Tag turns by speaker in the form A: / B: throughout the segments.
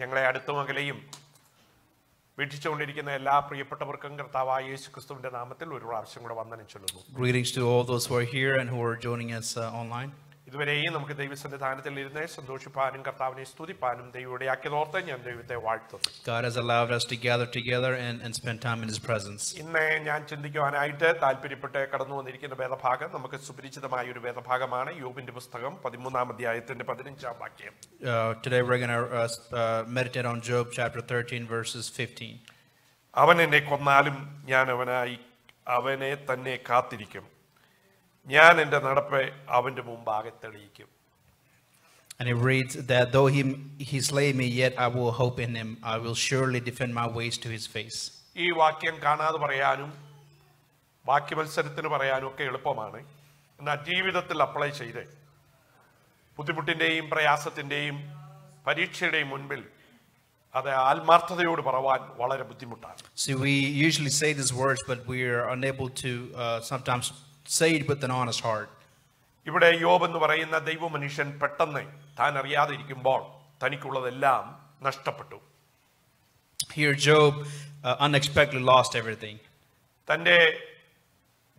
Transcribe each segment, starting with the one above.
A: ഞങ്ങളെ അടുത്തും അകലെയും വീക്ഷിച്ചുകൊണ്ടിരിക്കുന്ന എല്ലാ പ്രിയപ്പെട്ടവർക്കും കർത്താവായ യേശു ക്രിസ്തുവിന്റെ നാമത്തിൽ ഒരു പ്രാവശ്യം കൂടെ വന്ദനം ചൊല്ലുന്നു
B: Greetings to all those who are here and who are joining us uh, online.
A: ഇതുവരെയും നമുക്ക് ദൈവസന്നിധാനത്തിൽ ഇരുന്ന് സന്തോഷിപ്പാനും കർത്താവിനെ സ്തുതിപ്പാനും ദൈവയുടെ ആക്കിയതോർത്ത് ഞാൻ ദൈവത്തെ വാഴ്ത്തുന്നു
B: God has allowed us to gather together and, and spend time in His presence.
A: ഇന്ന് ഞാൻ ചിന്തിക്കുവാനായിട്ട് താല്പര്യപ്പെട്ട് കടന്നു വന്നിരിക്കുന്ന വേദഭാഗം നമുക്ക് സുപരിചിതമായ ഒരു വേദഭാഗമാണ് യോബിന്റെ പുസ്തകം പതിമൂന്നാം അധ്യായത്തിന്റെ പതിനഞ്ചാം വാക്യം
B: Uh, today we're going to uh, uh, meditate on Job chapter 13, verses 15.
A: അവൻ എന്നെ കൊന്നാലും ഞാൻ അവനായി അവനെ തന്നെ കാത്തിരിക്കും ഞാൻ എന്റെ നടപ്പ് അവന്റെ മുമ്പാകെ തെളിയിക്കും
B: And it reads that though he, he slay me, yet I will hope in him. I will surely defend my ways to his face.
A: ഈ വാക്യം കാണാതെ പറയാനും വാക്യമത്സരത്തിന് പറയാനും ഒക്കെ എളുപ്പമാണ് എന്നാൽ ജീവിതത്തിൽ അപ്ലൈ ചെയ്ത് ബുദ്ധിമുട്ടിന്റെയും പ്രയാസത്തിന്റെയും പരീക്ഷയുടെയും മുൻപിൽ അത് ആത്മാർത്ഥതയോട് പറവാൻ വളരെ ബുദ്ധിമുട്ടാണ്
B: So we usually say these words, but we are unable to uh, sometimes say it with an honest heart.
A: ഇവിടെ യോബ് എന്ന് പറയുന്ന ദൈവമനുഷ്യൻ പെട്ടെന്ന് താൻ അറിയാതെ ഇരിക്കുമ്പോൾ തനിക്കുള്ളതെല്ലാം നഷ്ടപ്പെട്ടു
B: Here, Job uh, unexpectedly lost everything.
A: തൻ്റെ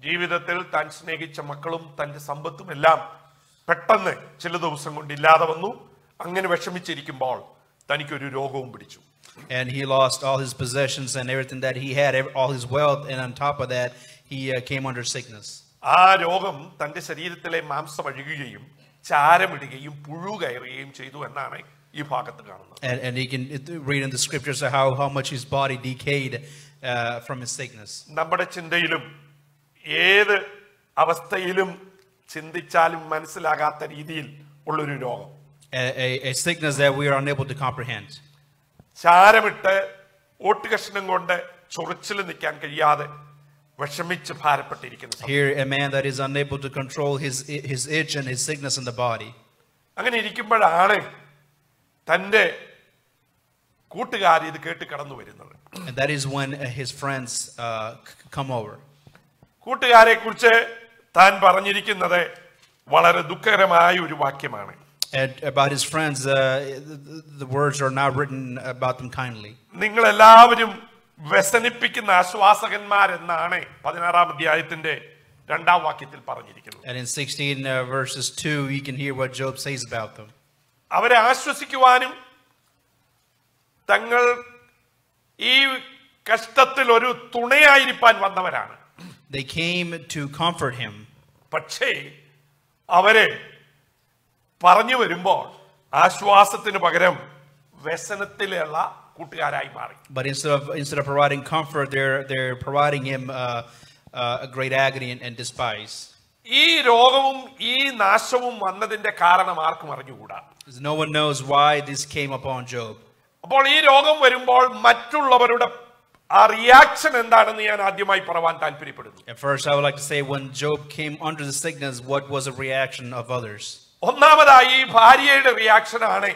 A: ജീവിതത്തിൽ താൻ സ്നേഹിച്ച മക്കളും തൻ്റെ സമ്പത്തും എല്ലാം പെട്ടെന്ന് ചില ദിവസം കൊണ്ട് ഇല്ലാതെ വന്നു അങ്ങനെ വിഷമിച്ചിരിക്കുമ്പോൾ തനിക്കൊരു രോഗവും പിടിച്ചു
B: And he lost all his possessions and everything that he had, ev- all his wealth, and on top of that, he uh, came under sickness.
A: ആ രോഗം തന്റെ ശരീരത്തിലെ മാംസം അഴുകുകയും ചാരമിടുകയും പുഴു കയറുകയും ചെയ്തു എന്നാണ് ഈ ഭാഗത്ത് കാണുന്നത്
B: And, and he can read in the scriptures how, how much his body decayed uh, from his sickness.
A: നമ്മുടെ ചിന്തയിലും ഏത് അവസ്ഥയിലും ചിന്തിച്ചാലും മനസ്സിലാകാത്ത രീതിയിൽ ഉള്ളൊരു രോഗം
B: A, a, a sickness that we are unable to comprehend.
A: ചാരമിട്ട് ഓട്ടുകഷ്ണം കൊണ്ട് ചൊറിച്ചിൽ നിൽക്കാൻ കഴിയാതെ വിഷമിച്ച് ഭാരപ്പെട്ടിരിക്കുന്ന.
B: Here, a man that is unable to control his, his itch and his sickness in the body.
A: അങ്ങനെ ഇരിക്കുമ്പോഴാണ് തന്റെ കൂട്ടുകാർ ഇത് കേട്ട് കടന്നു വരുന്നത്
B: And that is when uh, his friends uh, come over.
A: കൂട്ടുകാരെ കുറിച്ച് താൻ പറഞ്ഞിരിക്കുന്നത് വളരെ ദുഃഖകരമായ ഒരു വാക്യമാണ്
B: And about his friends, uh, the, the words are not written about them kindly.
A: നിങ്ങൾ എല്ലാവരും വ്യസനിപ്പിക്കുന്ന ആശ്വാസകന്മാരെന്നാണ് പതിനാറാം അധ്യായത്തിന്റെ രണ്ടാം വാക്യത്തിൽ പറഞ്ഞിരിക്കുന്നത്.
B: And in 16 uh, verses 2, you can hear what Job says about them.
A: അവരെ ആശ്വസിക്കുവാനും തങ്ങൾ ഈ കഷ്ടത്തിൽ ഒരു തുണയായിരിക്കാൻ വന്നവരാണ്.
B: They came to comfort him,
A: പക്ഷേ അവരെ പറഞ്ഞു വരുമ്പോൾ ആശ്വാസത്തിന് പകരം വ്യസനത്തിലുള്ള കൂട്ടുകാരായി മാറി
B: but instead of, instead of providing comfort, they're, they're providing him uh, uh, a great agony and, and despise.
A: ഈ രോഗവും ഈ നാശവും വന്നതിന്റെ കാരണം ആർക്കും അറിഞ്ഞുകൂടാ
B: No one knows why this came upon Job.
A: അപ്പോൾ ഈ രോഗം വരുമ്പോൾ മറ്റുള്ളവരുടെ ആ റിയാക്ഷൻ എന്താണെന്ന് ഞാൻ ആദ്യമായി പറവാൻ താല്പര്യപ്പെടുന്നു
B: At first, I would like to say when Job came under the sickness, what was the reaction of others?
A: ഒന്നാമതായി ഈ ഭാര്യയുടെ റിയാക്ഷൻ ആണ്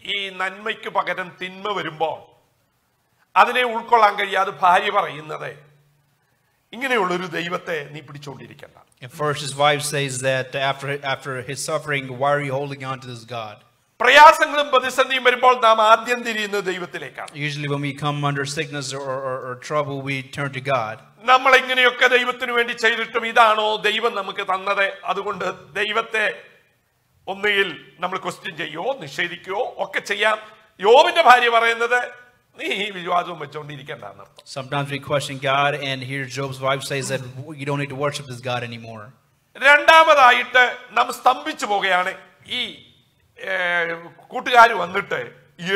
A: ഈ നന്മയ്ക്ക് പകരം തിന്മ വരുമ്പോൾ അതിനെ ഉൾക്കൊള്ളാൻ കഴിയാതെ ഭാര്യ പറയുന്നത് ഇങ്ങനെയുള്ളൊരു ദൈവത്തെ നീ പിടിച്ചുകൊണ്ടിരിക്കണ്ട
B: At first, his wife says that after, after his suffering, why are you holding on to this God?
A: പ്രയാസങ്ങളും പ്രതിസന്ധിയും വരുമ്പോൾ നാം ആദ്യം തിരിയുന്നത് ദൈവത്തിലേക്കാണ്
B: Usually, when we come under sickness or, or, or trouble, we turn to God.
A: നമ്മൾ ഇങ്ങനെയൊക്കെ ദൈവത്തിന് വേണ്ടി ചെയ്തിട്ടും ഇതാണോ ദൈവം നമുക്ക് തന്നത് അതുകൊണ്ട് ദൈവത്തെ ഒന്നുകിൽ നമ്മൾ ക്വസ്റ്റ്യൻ ചെയ്യുമോ നിഷേധിക്കുകയോ ഒക്കെ ചെയ്യാം. യോവിന്റെ ഭാര്യ പറയുന്നത്
B: Sometimes we question God, and here Job's wife says that you don't need to worship this God anymore.
A: രണ്ടാമതായിട്ട് നാം സ്തംഭിച്ചു പോകുകയാണ് ഈ കൂട്ടുകാർ വന്നിട്ട്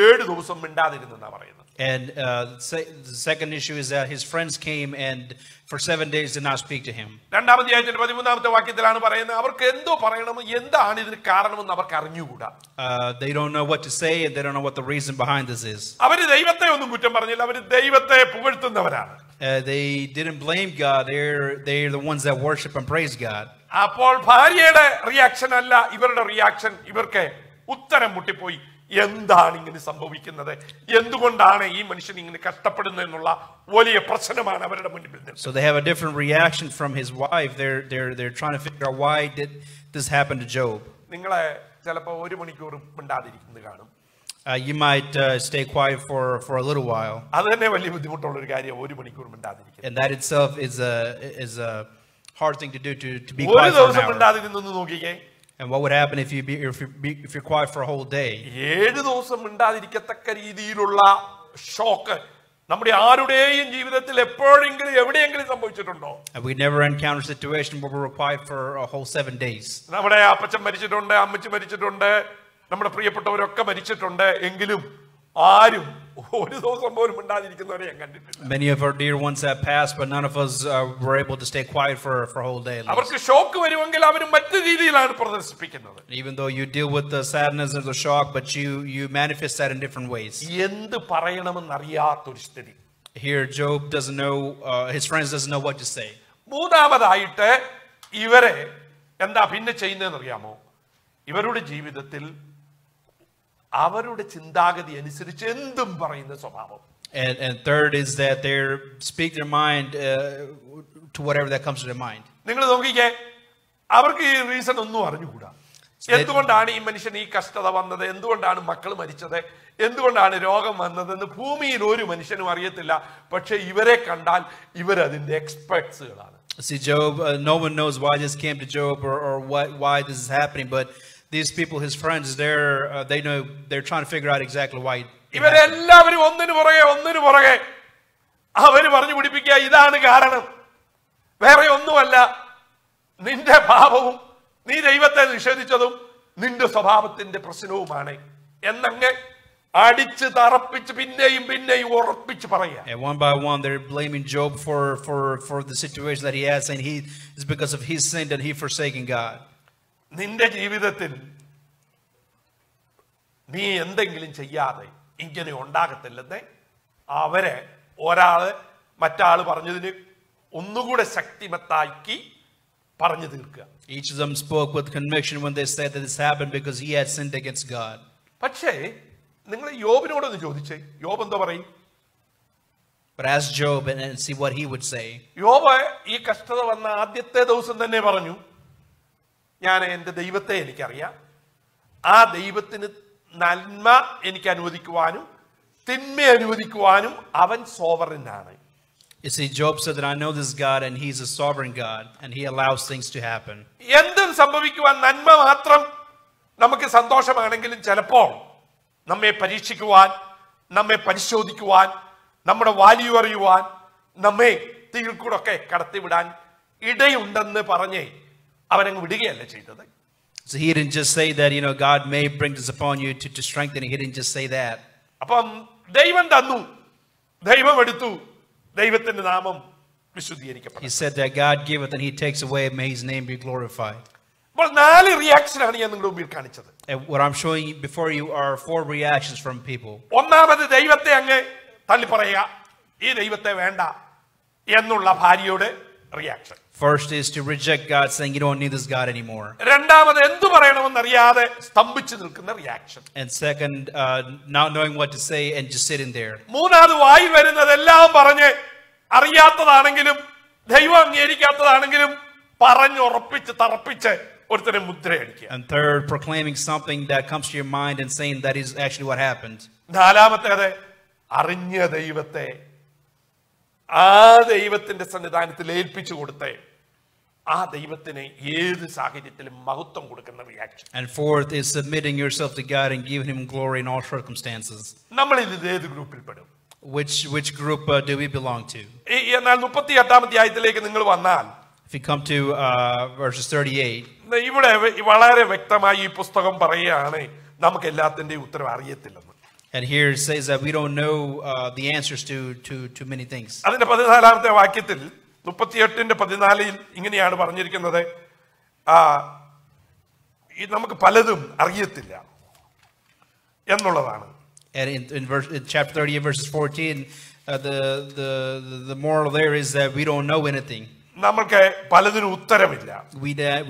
A: ഏഴ് ദിവസം മിണ്ടാതിരുന്നെന്നാ പറയുന്നത്.
B: And uh, se- the second issue is that his friends came and for seven days did not speak to him.
A: രണ്ടാമത്തെ ആഴ്ചയുടെ പതിമൂന്നാമത്തെ വാക്യത്തിലാണ് പറയുന്നത് അവർക്ക് എന്തോ പറയണം എന്താണ് ഇതിന് കാരണമെന്ന് അവർക്ക് അറിഞ്ഞുകൂടാ
B: Uh, they don't know what to say, and they don't know what the reason behind this is.
A: അവര് ദൈവത്തെ ഒന്നും കുറ്റം പറഞ്ഞില്ല അവര് ദൈവത്തെ പുകഴ്ത്തുന്നവരാണ്
B: Uh, they didn't blame God. They're they're the ones that worship and praise God.
A: അപ്പോൾ ഭാര്യയുടെ reaction അല്ല ഇവരുടെ റിയാക്ഷൻ ഇവർക്ക് ഉത്തരം മുട്ടിപ്പോയി എന്താണ് ഇങ്ങനെ സംഭവിക്കുന്നത് എന്തുകൊണ്ടാണ് ഈ മനുഷ്യൻ ഇങ്ങനെ കഷ്ടപ്പെടുന്നത് എന്നുള്ള വലിയ പ്രശ്നമാണ് അവരുടെ മുന്നിൽ നിൽക്കുന്നത്.
B: So they have a different reaction from his wife. They're they're they're trying to figure out why did this happen to Job.
A: നിങ്ങളെ ചിലപ്പോൾ ഒരു മണിക്കൂർ മിണ്ടാതിരിക്കുന്നത് കാണും
B: Uh, you might uh, stay quiet for, for a little while,
A: അത് തന്നെ വലിയ ബുദ്ധിമുട്ടുള്ള ഒരു കാര്യം ഒരു മണിക്കൂർ മിണ്ടാതിരിക്കുന്നത്
B: and that itself is a is a hard thing to do to, to be
A: ഒരു
B: quiet for an
A: ദിവസം
B: hour.
A: മിണ്ടാതിരുന്നു നോക്കിക്കേ
B: And what would happen if you be if you be, if you're quiet for a whole day?
A: ഏഴ് ദിവസം മിണ്ടാതിരിക്കത്തക്ക രീതിയിലുള്ള shock നമ്മുടെ ആരുടെയും ജീവിതത്തിൽ എപ്പോഴെങ്കിലും എവിടെയെങ്കിലും സംഭവിച്ചിട്ടുണ്ടോ
B: And we never encounter a situation where we were quiet for a whole seven days.
A: നമ്മുടെ അപ്പച്ചൻ മരിച്ചിട്ടുണ്ട് അമ്മച്ചി മരിച്ചിട്ടുണ്ട് നമ്മുടെ പ്രിയപ്പെട്ടവരൊക്കെ മരിച്ചിട്ടുണ്ട് എങ്കിലും ആരും ഒരു ദിവസം പോലും മിണ്ടാതിരിക്കുന്നവരെ ഞാൻ കണ്ടിട്ടില്ല
B: Many of our dear ones have passed, but none of us uh, were able to stay quiet for, for a whole day.
A: അവർക്ക് ഷോക്ക് വരുമെങ്കിൽ അവർ മറ്റു രീതിയിലാണ് പ്രദർശിപ്പിക്കുന്നത്
B: Even though you deal with the sadness or the shock, but you you manifest that in different ways.
A: എന്ത് പറയണമെന്ന് അറിയാത്ത പറയണമെന്നറിയാത്തൊരു സ്ഥിതി
B: Here, Job doesn't know. Uh, his friends doesn't know what to say.
A: മൂന്നാമതായിട്ട് ഇവരെ എന്താ പിന്നെ ചെയ്യുന്നതെന്ന് അറിയാമോ ഇവരുടെ ജീവിതത്തിൽ അവരുടെ ചിന്താഗതി അനുസരിച്ച് എന്തും പറയുന്ന സ്വഭാവം
B: And and third is that they speak their mind uh, to whatever that comes to their mind.
A: നിങ്ങൾ നോക്കിക്കേ അവർക്ക് ഈ റീസൺ ഒന്നും അറിഞ്ഞുകൂടാ എന്തുകൊണ്ടാണ് ഈ മനുഷ്യൻ ഈ കഷ്ടത വന്നത് എന്തുകൊണ്ടാണ് മക്കൾ മരിച്ചത് എന്തുകൊണ്ടാണ് രോഗം വന്നതെന്ന് ഭൂമിയിൽ ഒരു മനുഷ്യനും അറിയത്തില്ല പക്ഷെ ഇവരെ കണ്ടാൽ ഇവരതിന്റെ എക്സ്പെർട്സുകളാണ്
B: See, Job, uh, no one knows why this came to Job or, or what, why this is happening, but these people, his friends, they're, uh, they know, they're trying to figure out exactly why. it happened.
A: ഇവരെല്ലാവരും ഒന്നിനു പുറകെ ഒന്നിനു പുറകെ അവര് പറഞ്ഞു പിടിപ്പിക്കുക ഇതാണ് കാരണം വേറെ ഒന്നുമല്ല നിന്റെ പാപവും നീ ദൈവത്തെ നിഷേധിച്ചതും നിന്റെ സ്വഭാവത്തിന്റെ പ്രശ്നവുമാണ് എന്നങ്ങ് അടിച്ച് തറപ്പിച്ച് പിന്നെയും പിന്നെയും ഉറപ്പിച്ച് പറയുക
B: And one by one, they're blaming Job for, for, for the situation that he has, saying he is because of his sin that he forsaken God.
A: നിന്റെ ജീവിതത്തിൽ നീ എന്തെങ്കിലും ചെയ്യാതെ ഇങ്ങനെ ഉണ്ടാകത്തില്ലെന്നേ. അവരെ ഒരാൾ മറ്റാൾ പറഞ്ഞതിന് ഒന്നുകൂടെ ശക്തിമത്താക്കി പറഞ്ഞു തീർക്കുക.
B: Each of them spoke with conviction when they said that this happened because he had sinned against God.
A: പക്ഷേ നിങ്ങൾ യോബിനോടൊന്ന് ചോദിച്ചേ. യോബ് എന്താ പറയും?
B: But ask Job and, and see what he would say.
A: യോബ് ഈ കഷ്ടത വന്ന ആദ്യത്തെ ദിവസം തന്നെ പറഞ്ഞു. ഞാൻ എന്റെ ദൈവത്തെ എനിക്കറിയാം ആ ദൈവത്തിന് നന്മ എനിക്ക് അനുവദിക്കുവാനും തിന്മ അനുവദിക്കുവാനും അവൻ സോവറിനാണ്
B: You see, Job said that I know this God and he's a sovereign God and he allows things to happen.
A: എന്തും സംഭവിക്കുവാൻ നന്മ മാത്രം നമുക്ക് സന്തോഷമാണെങ്കിലും ചിലപ്പോൾ നമ്മെ പരീക്ഷിക്കുവാൻ നമ്മെ പരിശോധിക്കുവാൻ നമ്മുടെ വാല്യൂ അറിയുവാൻ നമ്മെ തീയിൽ കൂടൊക്കെ കടത്തിവിടാൻ ഇടയുണ്ടെന്ന് പറഞ്ഞ് അവനങ്ങ് വിടുകയല്ല ചെയ്തത്
B: So he didn't just say that, you know, God may bring this upon you to, to strengthen. He didn't just say that.
A: അപ്പം ദൈവം തന്നു ദൈവം എടുത്തു ദൈവത്തിന്റെ നാമം വിശുദ്ധീകരിക്കപ്പെട്ടു
B: He said that God giveth and he takes away, may his name be glorified.
A: അപ്പോൾ നാല് റിയാക്ഷനാണ് ഞാൻ നിങ്ങളുടെ മുമ്പിൽ കാണിച്ചത്
B: And what I'm showing you before you are four reactions from people.
A: ഒന്നാമത് ദൈവത്തെ അങ്ങ് തള്ളിപ്പറയുക ഈ ദൈവത്തെ വേണ്ട എന്നുള്ള ഭാര്യയുടെ reaction
B: First is to reject God, saying you don't need this God anymore.
A: രണ്ടാമത് എന്തു പറയണമെന്നറിയാതെ സ്തംഭിച്ചു നിൽക്കുന്ന reaction
B: And second, uh, not knowing what to say and just sitting there.
A: മൂന്നാമത് വായി വരുന്നതെല്ലാം പറഞ്ഞ് അറിയാത്തതാണെങ്കിലും ദൈവം അംഗീകരിക്കാത്തതാണെങ്കിലും പറഞ്ഞുറപ്പിച്ച് തറപ്പിച്ച് ഒരുത്തനെ മുദ്രയടിക്കുക
B: And third, proclaiming something that comes to your mind and saying that is actually what happened.
A: നാലാമത്തേത് അറിഞ്ഞ ദൈവത്തെ ആ ദൈവത്തിന്റെ സന്നിധാനത്തിൽ ഏൽപ്പിച്ചു കൊടുത്തേ. ആ ദൈവത്തിന് ഏത് സാഹചര്യത്തിലും മഹത്വം കൊടുക്കുന്ന reaction
B: And fourth is submitting yourself to God and giving him glory in all circumstances.
A: നമ്മൾ ഇത് ഏത് ഗ്രൂപ്പിൽ പെടും?
B: Which which group uh, do we belong to?
A: എന്നാൽ മുപ്പത്തി എട്ടാം അധ്യായത്തിലേക്ക് നിങ്ങൾ വന്നാൽ.
B: If you come to uh, verses 38,
A: ഇവിടെ വളരെ വ്യക്തമായി ഈ പുസ്തകം പറയുകയാണ്. നമുക്ക് എല്ലാത്തിന്റെയും ഉത്തരം അറിയത്തില്ലെന്ന്.
B: And here it says that we don't know uh, the answers to, to, to many things.
A: അതിന്റെ പതിനാലാമത്തെ വാക്യത്തിൽ മുപ്പത്തിയെട്ടിന്റെ പതിനാലിൽ ഇങ്ങനെയാണ് പറഞ്ഞിരിക്കുന്നത് നമുക്ക് പലതും അറിയത്തില്ല എന്നുള്ളതാണ്
B: And in, in, verse, in chapter 30, verses 14, uh, the, the, the, moral there is that we don't know anything.
A: നമുക്ക് പലതിനും ഉത്തരമില്ല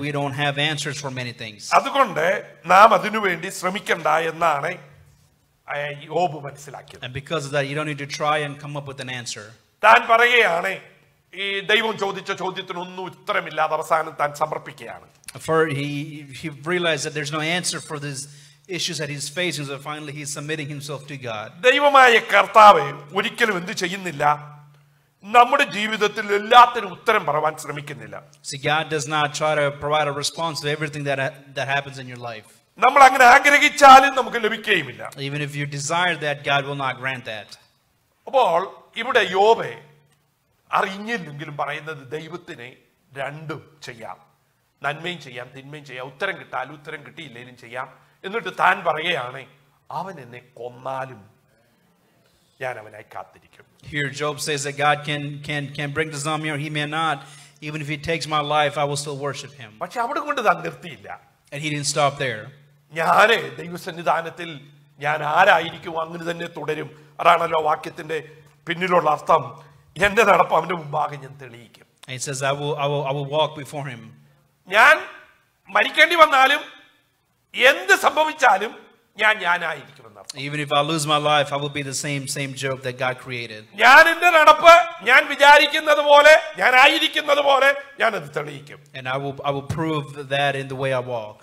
B: We, don't have answers for many things.
A: അതുകൊണ്ട് നാം അതിനുവേണ്ടി ശ്രമിക്കണ്ട എന്നാണ് യോബ് മനസ്സിലാക്കിയത്
B: And because of that, you don't need to try and come up with an answer.
A: താൻ പറയുകയാണ് ഈ ദൈവം ചോദിച്ച ചോദ്യത്തിനൊന്നും uത്തരമില്ലാതെ അവസാനം താൻ സമർപ്പിക്കുകയാണ്
B: For he, he realized that there's no answer for this issues that he's facing, so finally he's submitting himself to God.
A: ദൈവമായ കർത്താവ് ഒരിക്കലും എന്ത് ചെയ്യുന്നില്ല നമ്മുടെ ജീവിതത്തിൽ എല്ലാത്തിനും ഉത്തരം പറവാൻ ശ്രമിക്കുന്നില്ല
B: See, God does not try to provide a response to everything that, that happens in your life.
A: നമ്മൾ അങ്ങനെ ആഗ്രഹിച്ചാലും നമുക്ക് ലഭിക്കുകയുമില്ല
B: Even if you desire that, God will not grant that.
A: അപ്പോൾ ഇവിടെ യോബെ അറിഞ്ഞില്ലെങ്കിലും പറയുന്നത് ദൈവത്തിന് രണ്ടും ചെയ്യാം നന്മയും ചെയ്യാം തിന്മയും ചെയ്യാം ഉത്തരം കിട്ടാലും ഉത്തരം കിട്ടിയില്ലേലും ചെയ്യാം എന്നിട്ട് താൻ പറയുകയാണ് അവൻ എന്നെ കൊന്നാലും ഞാൻ അവനായി കാത്തിരിക്കും
B: Here, Job says that God can, can, can bring this on me or he may not. Even if he takes my life, I will still worship him.
A: പക്ഷെ അവിടെ കൊണ്ട് താൻ നിർത്തിയില്ല
B: And he didn't stop there.
A: ഞാൻ ദൈവസന്നിധാനത്തിൽ ഞാൻ ആരായിരിക്കും അങ്ങനെ തന്നെ തുടരും അതാണല്ലോ വാക്യത്തിന്റെ പിന്നിലുള്ള അർത്ഥം എന്റെ നടപ്പ് അവന്റെ മുമ്പാകെ ഞാൻ തെളിയിക്കും
B: It says, I will, I will, I will walk before him.
A: ഞാൻ മരിക്കേണ്ടി വന്നാലും എന്ത് സംഭവിച്ചാലും ഞാൻ ഞാനായിരിക്കുമെന്നർത്ഥം
B: Even if I lose my life, I will be the same, same joke that God created.
A: ഞാൻ എന്റെ നടപ്പ് ഞാൻ വിചാരിക്കുന്നത് പോലെ ഞാൻ ആയിരിക്കുന്നത് പോലെ ഞാൻ അത് തെളിയിക്കും
B: And I will, I will prove that in the way I walk.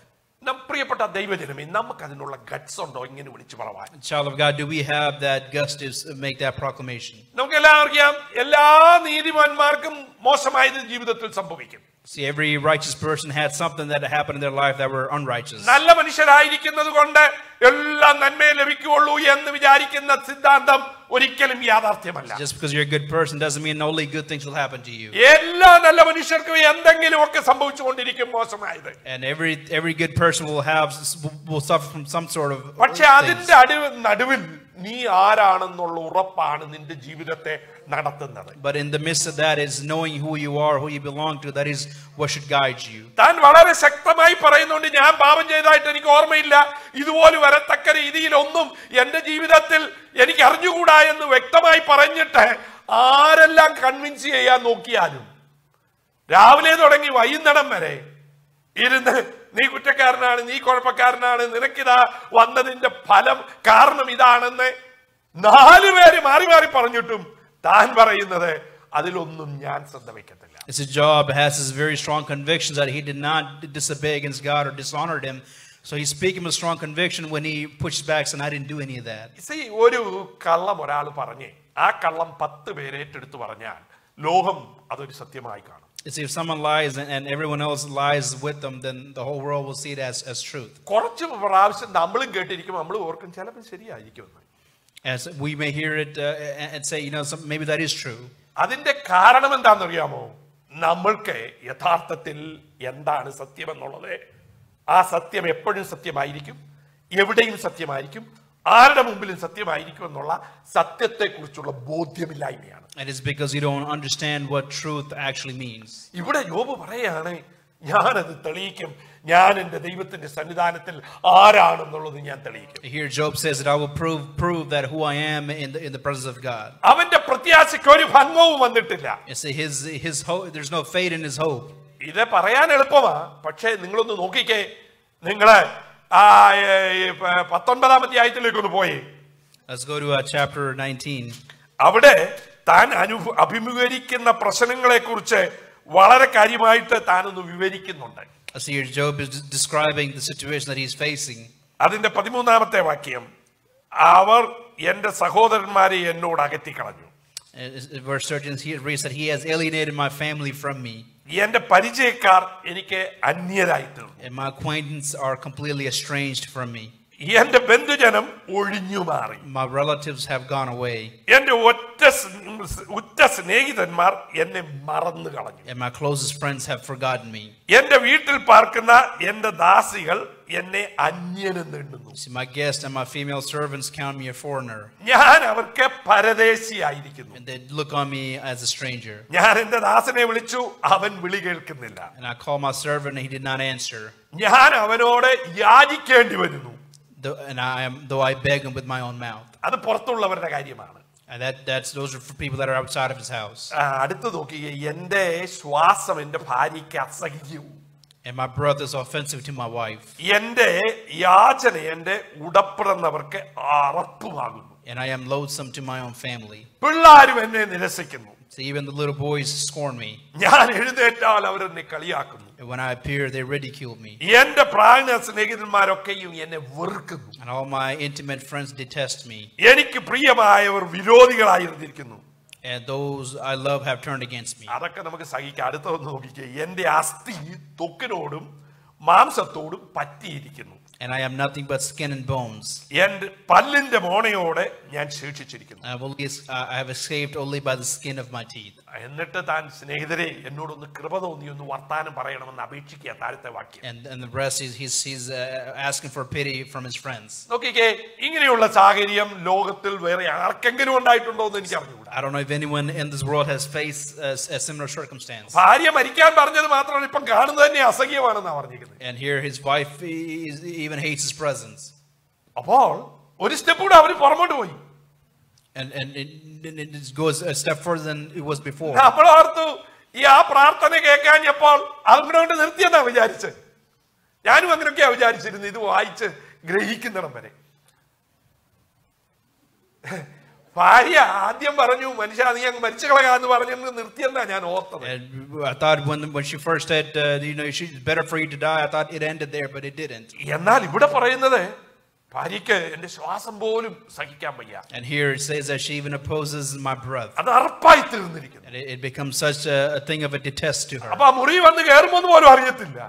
A: പ്രിയപ്പെട്ട ദൈവജനമേ നമുക്ക് അതിനുള്ള ഗട്സ് ഉണ്ടോ ഇങ്ങനെ വിളിച്ചു പറവാൻ
B: Child of God, do we have that guts to make that proclamation?
A: നമുക്ക് എല്ലാവർക്കും എല്ലാ നീതിമാന്മാർക്കും മോശമായത് ജീവിതത്തിൽ സംഭവിക്കും
B: See, every righteous person had something that happened in their life that were unrighteous.
A: നല്ല മനുഷ്യരായിരിക്കുന്നത് കൊണ്ട് എല്ലാം നന്മയെ ലഭിക്കുകയുള്ളൂ എന്ന് വിചാരിക്കുന്ന സിദ്ധാന്തം ഒരിക്കലും യാഥാർത്ഥ്യമല്ല
B: Just because you're a good person doesn't mean only good things will happen to you.
A: എല്ലാ നല്ല മനുഷ്യർക്കും എന്തെങ്കിലുമൊക്കെ സംഭവിച്ചുകൊണ്ടിരിക്കും മോശമായത്
B: And every every good person will have will suffer from some sort of
A: പക്ഷേ അതിന്റെ നടുവിൽ നീ ആരാണെന്നുള്ള ഉറപ്പാണ് നിന്റെ ജീവിതത്തെ നടത്തുന്നത്
B: But in the midst of that is knowing who you are, who you belong to. That is what should guide you.
A: താൻ വളരെ ശക്തമായി പറയുന്നുണ്ട് ഞാൻ പാപം ചെയ്തതായിട്ട് എനിക്ക് ഓർമ്മയില്ല ഇതുപോലെ വരത്തക്ക രീതിയിലൊന്നും എന്റെ ജീവിതത്തിൽ എനിക്ക് അറിഞ്ഞുകൂടാ എന്ന് വ്യക്തമായി പറഞ്ഞിട്ട് ആരെല്ലാം കൺവിൻസ് ചെയ്യാൻ നോക്കിയാലും രാവിലെ തുടങ്ങി വൈകുന്നേരം വരെ ഇരുന്ന് നീ കുറ്റക്കാരനാണ് നീ കുഴപ്പക്കാരനാണ് നിനക്കിതാ വന്നതിന്റെ ഫലം കാരണം ഇതാണെന്ന് നാലു പേര് മാറി മാറി പറഞ്ഞിട്ടും താൻ പറയുന്നത് അതിലൊന്നും ഞാൻ ശ്രദ്ധ വയ്ക്കത്തില്ല
B: It's a job has his very strong convictions that he did not disobey against God or dishonored him. So he's speaking with strong conviction when he pushes back and I didn't do any of that.
A: See, ഒരു കള്ളം ഒരാൾ പറഞ്ഞേ ആ കള്ളം പത്ത് പേര് ഏറ്റെടുത്ത് പറഞ്ഞാൽ ലോകം അതൊരു സത്യമായി കാണും
B: You see, if someone lies and, everyone else lies with them, then the whole world will see it as, as truth.
A: കുറച്ച് പ്രാവശ്യം നമ്മളും കേട്ടിരിക്കും നമ്മൾ ഓർക്കും ചിലപ്പോൾ ശരിയായിരിക്കും
B: As we may hear it uh, and and say, you know, some, maybe that is true.
A: അതിന്റെ കാരണം എന്താണെന്നറിയാമോ നമ്മൾക്ക് യഥാർത്ഥത്തിൽ എന്താണ് സത്യമെന്നുള്ളത് ആ സത്യം എപ്പോഴും സത്യമായിരിക്കും എവിടെയും സത്യമായിരിക്കും ആരുടെ മുമ്പിലും സത്യമായിരിക്കും എന്നുള്ള സത്യത്തെക്കുറിച്ചുള്ള ബോധ്യമില്ലായ്മയാണ്
B: And it's because you don't understand what truth actually means.
A: ഇവിടെ യോബ് പറയാണ് ഞാനത് തെളിയിക്കും ഞാൻ എൻ്റെ ദൈവത്തിന്റെ സന്നിധാനത്തിൽ ആരാണെന്നുള്ളത് ഞാൻ തെളിയിക്കും
B: Here, Job says that I will prove prove that who I am in the, in the presence of God.
A: അവന്റെ പ്രത്യാശയ്ക്ക് ഒരു ഭംഗവും വന്നിട്ടില്ല
B: You see, his his hope. There's no fate in his hope.
A: ഇത് പറയാൻ എളുപ്പമാ പക്ഷേ നിങ്ങളൊന്ന് നോക്കിക്കേ നിങ്ങള് ആ ഏ, ഈ പ- പത്തൊൻപതാം അധ്യായത്തിലേക്ക് ഒന്ന് പോയി
B: Let's go to uh, chapter 19.
A: അവിടെ താൻ അനു അഭിമുഖീകരിക്കുന്ന പ്രശ്നങ്ങളെ കുറിച്ച് വളരെ കാര്യമായിട്ട് താനൊന്ന് വിവരിക്കുന്നുണ്ട്
B: see here Job is describing the situation that he's facing.
A: അതിന്റെ പതിമൂന്നാമത്തെ വാക്യം അവർ എന്റെ സഹോദരന്മാരെ എന്നോട് അകറ്റിക്കളഞ്ഞു
B: And it's- in verse 13, he reads that he has alienated my family from me,
A: എന്റെ പരിചയക്കാർ എനിക്ക് അന്യരായി തീർന്നു
B: and my acquaintance are completely estranged from me.
A: എന്റെ ബന്ധുജനം ഒഴിഞ്ഞു മാറി
B: My relatives have gone away,
A: എന്റെ ഒറ്റ സ്- ഉറ്റ സ്നേഹിതന്മാർ എന്നെ മറന്നു കളഞ്ഞു
B: and my closest friends have forgotten me.
A: എന്റെ വീട്ടിൽ പാർക്കുന്ന എന്റെ ദാസികൾ എന്നെ അന്യൻ എന്ന് എണ്ണുന്നു
B: see my guest and my female servants count me a foreigner
A: ഞാൻ അവർക്ക് പരദേശി
B: ആയിരിക്കുന്നു they look on me as a stranger
A: ഞാൻ എന്റെ ദാസനെ വിളിച്ചു അവൻ വിളി കേൾക്കുന്നില്ല.
B: I call my servant he did not answer
A: ഞാൻ അവനോട് യാചിക്കേണ്ടി വരുന്നു.
B: Though I beg with my own mouth
A: അത് പുറത്തുള്ളവരുടെ കാര്യമാണ്. അടുത്ത് നോക്കി എന്റെ ശ്വാസം എന്റെ ഭാര്യയ്ക്ക് അസഹ്യവും
B: And my brother's is offensive to my wife.
A: യാചന അറപ്പുമാകുന്നു
B: And I am loathsome to my own family.
A: പിള്ളാരും എന്നെ നിരസിക്കുന്നു
B: So even the little boys scorn me.
A: ഞാൻ എഴുന്നേറ്റാൽ എന്നെ കളിയാക്കുന്നു
B: And when I appear, they ridicule me.
A: എന്റെ പ്രാണ സ്നേഹിതന്മാരൊക്കെയും എന്നെ വെറുക്കുന്നു
B: And all my intimate friends detest me.
A: എനിക്ക് പ്രിയമായവർ വിരോധികളായിരുന്നിരിക്കുന്നു
B: And those I love have turned against me.
A: അതൊക്കെ നമുക്ക് സഹിക്കാം അടുത്തൊന്ന് നോക്കിക്കേ എന്റെ അസ്ഥി തൊക്കിനോടും മാംസത്തോടും പറ്റിയിരിക്കുന്നു
B: And I am nothing but skin and bones.
A: എന്റെ പല്ലിന്റെ മോണയോടെ ഞാൻ ശേഷിച്ചിരിക്കുന്നു
B: I have, only, I have escaped only by the skin of my teeth.
A: എന്നിട്ട് താൻ സ്നേഹിതരെ എന്നോടൊന്ന് കൃപ തോന്നി ഒന്ന് വർത്താനം പറയണമെന്ന് അപേക്ഷിക്കുക താഴത്തെ വാക്യം
B: And, and the rest, is he's, he's uh, asking for pity from his friends.
A: നോക്കിക്കേ ഇങ്ങനെയുള്ള സാഹചര്യം ലോകത്തിൽ വേറെ ആർക്കെങ്കിലും ഉണ്ടായിട്ടുണ്ടോ എന്ന് എനിക്ക് അറിഞ്ഞുകൂടാ
B: I don't know if anyone in this world has faced a, a similar circumstance.
A: ഭാര്യ മരിക്കാൻ പറഞ്ഞത് മാത്രമല്ല ഇപ്പം കാണുന്നത് തന്നെ അസഹ്യമാണെന്നാണ് പറഞ്ഞിരിക്കുന്നത്
B: And here his wife he, he even hates his presence.
A: അപ്പോൾ ഒരു സ്റ്റെപ്പ് കൂടെ അവർ പുറമോട്ട് പോയി
B: And, and it, it goes a step further than it was before.
A: നമ്മൾ ഓർത്തു ഈ ആ പ്രാർത്ഥന കേൾക്കാഞ്ഞപ്പോൾ അവിടെ കൊണ്ട് നിർത്തിയെന്നാ വിചാരിച്ച് ഞാനും അങ്ങനെയൊക്കെയാ വിചാരിച്ചിരുന്നു ഇത് വായിച്ച് ഗ്രഹിക്കുന്നിടം വരെ ഭാര്യ ആദ്യം പറഞ്ഞു മനുഷ്യ നീ അങ്ങ് മരിച്ചു കളയാന്ന് പറഞ്ഞു നിർത്തിയെന്നാ ഞാൻ ഓർത്തത്
B: I thought when, when she first said, uh, you know, she's better for you to die, I thought it ended there, but it didn't.
A: എന്നാൽ ഇവിടെ പറയുന്നത് ഭാര്യയ്ക്ക് എന്റെ ശ്വാസം പോലും സഹിക്കാൻ വയ്യ
B: And here it says that she even opposes my breath.
A: അത് അറപ്പായി തീർന്നിരിക്കുന്നു
B: And it, it becomes such a, a thing of a detest to her
A: അപ്പൊ ആ മുറി വന്ന് കയറുമെന്ന് പോലും അറിയത്തില്ല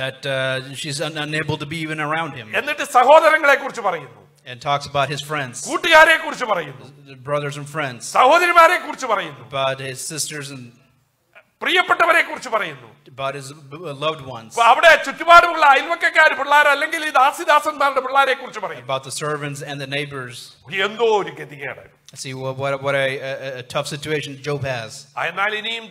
B: that uh, she's un- unable to be even around him
A: എന്നിട്ട് സഹോദരങ്ങളെ കുറിച്ച് പറയുന്നു
B: and talks about his friends,
A: കൂട്ടുകാരെ കുറിച്ച് പറയുന്നു
B: the brothers and friends,
A: സഹോദരിമാരെ കുറിച്ച് പറയുന്നു
B: about his sisters and
A: പ്രിയപ്പെട്ടവരെ കുറിച്ച് പറയുന്നു അപ്പൊ അവിടെ ചുറ്റുപാടുമുള്ള അയൽവക്കാർ പിള്ളേർ അല്ലെങ്കിൽ ഈ ദാസിദാസന്മാരുടെ പിള്ളേരെ കുറിച്ച് പറയുന്നു. എന്തോ ഒരു ഗതികേട്
B: See what, what, what a, a, a tough situation Job has.
A: എന്നാൽ ഇനിയും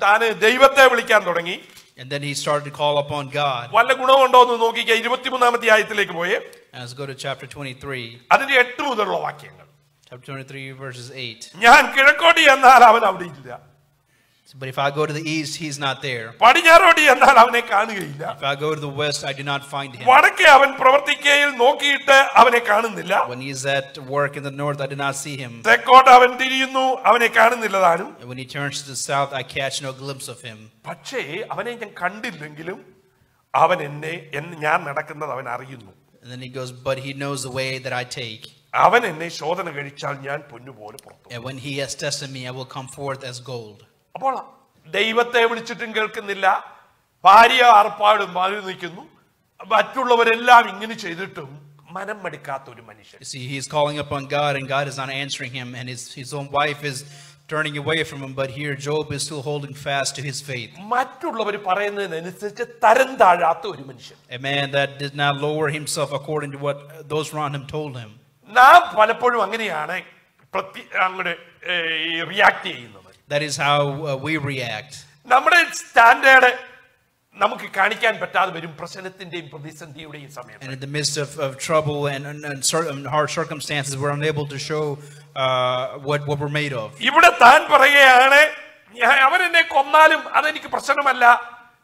A: ദൈവത്തെ വിളിക്കാൻ തുടങ്ങി
B: And then he started to call upon God.
A: വല്ല ഗുണമുണ്ടോ എന്ന് നോക്കിക്ക ഇരുപത്തിമൂന്നാമത്തെ ആയത്തിലേക്ക് പോയേ
B: let's go to chapter 23.
A: അതിന്റെ എട്ട് മുതലുള്ള വാക്യങ്ങൾ
B: Chapter 23, verses 8.
A: ഞാൻ കിഴക്കോടി എന്നാൽ അവൻ അവിടെ ഇല്ല
B: But if I go to the east, he's not there.
A: പടിഞ്ഞാറോടി എന്നാൽ അവനെ കാണുകയില്ല
B: If I go to the west, I do not find him.
A: വടക്കേ അവൻ പ്രവർത്തിക്കയിൽ നോക്കിയിട്ട് അവനെ കാണുന്നില്ല
B: When he's at work in the north, I do not see him.
A: തെക്കോട്ട് അവൻ തിരിയുന്നു അവനെ കാണുന്നില്ല താനും
B: And when he turns to the south, I catch no glimpse of him.
A: പക്ഷേ അവനെ ഞാൻ കണ്ടില്ലെങ്കിലും അവൻ എന്നെ എന്നെ ഞാൻ നടക്കുന്നത് അവൻ അറിയുന്നു
B: And then he goes, But he knows the way that I take.
A: അവൻ എന്നെ ശോധന കഴിച്ചാൽ ഞാൻ പൊന്നുപോലെ പുറത്തു
B: And when he has tested me, I will come forth as gold.
A: അപ്പോൾ ദൈവത്തെ വിളിച്ചിട്ടും കേൾക്കുന്നില്ല ഭാര്യ ആർപ്പാടും മാറി നിൽക്കുന്നു മറ്റുള്ളവരെല്ലാം ഇങ്ങനെ ചെയ്തിട്ടും മനം മടുക്കാത്ത ഒരു മനുഷ്യൻ
B: see he is calling upon God, and God is not answering him, and his, his own wife is turning away from him. But here, Job is still holding fast to his faith.
A: മറ്റുള്ളവർ പറയുന്നതിനനുസരിച്ച് തരം താഴാത്ത ഒരു മനുഷ്യൻ
B: A man that did not lower himself according to what those around him told him.
A: നാം പലപ്പോഴും അങ്ങനെയാണ് പ്രതി അങ്ങോട്ട് react ചെയ്യുന്നത്
B: That is how uh, we react.
A: നമ്മുടെ സ്റ്റാൻഡേർഡ് നമുക്ക് കാണിക്കാൻ പറ്റാതെ വരും പ്രശ്നത്തിന്റെയും പ്രതിസന്ധിയുടെയും സമയം
B: And in the midst of, of trouble and, and, and certain hard circumstances, we're unable to show uh, what, what we're made of.
A: ഇവിടെ താൻ പറയുകയാണ് "ഞാൻ- അവൻ എന്നെ കൊന്നാലും അതെനിക്ക് പ്രശ്നമല്ല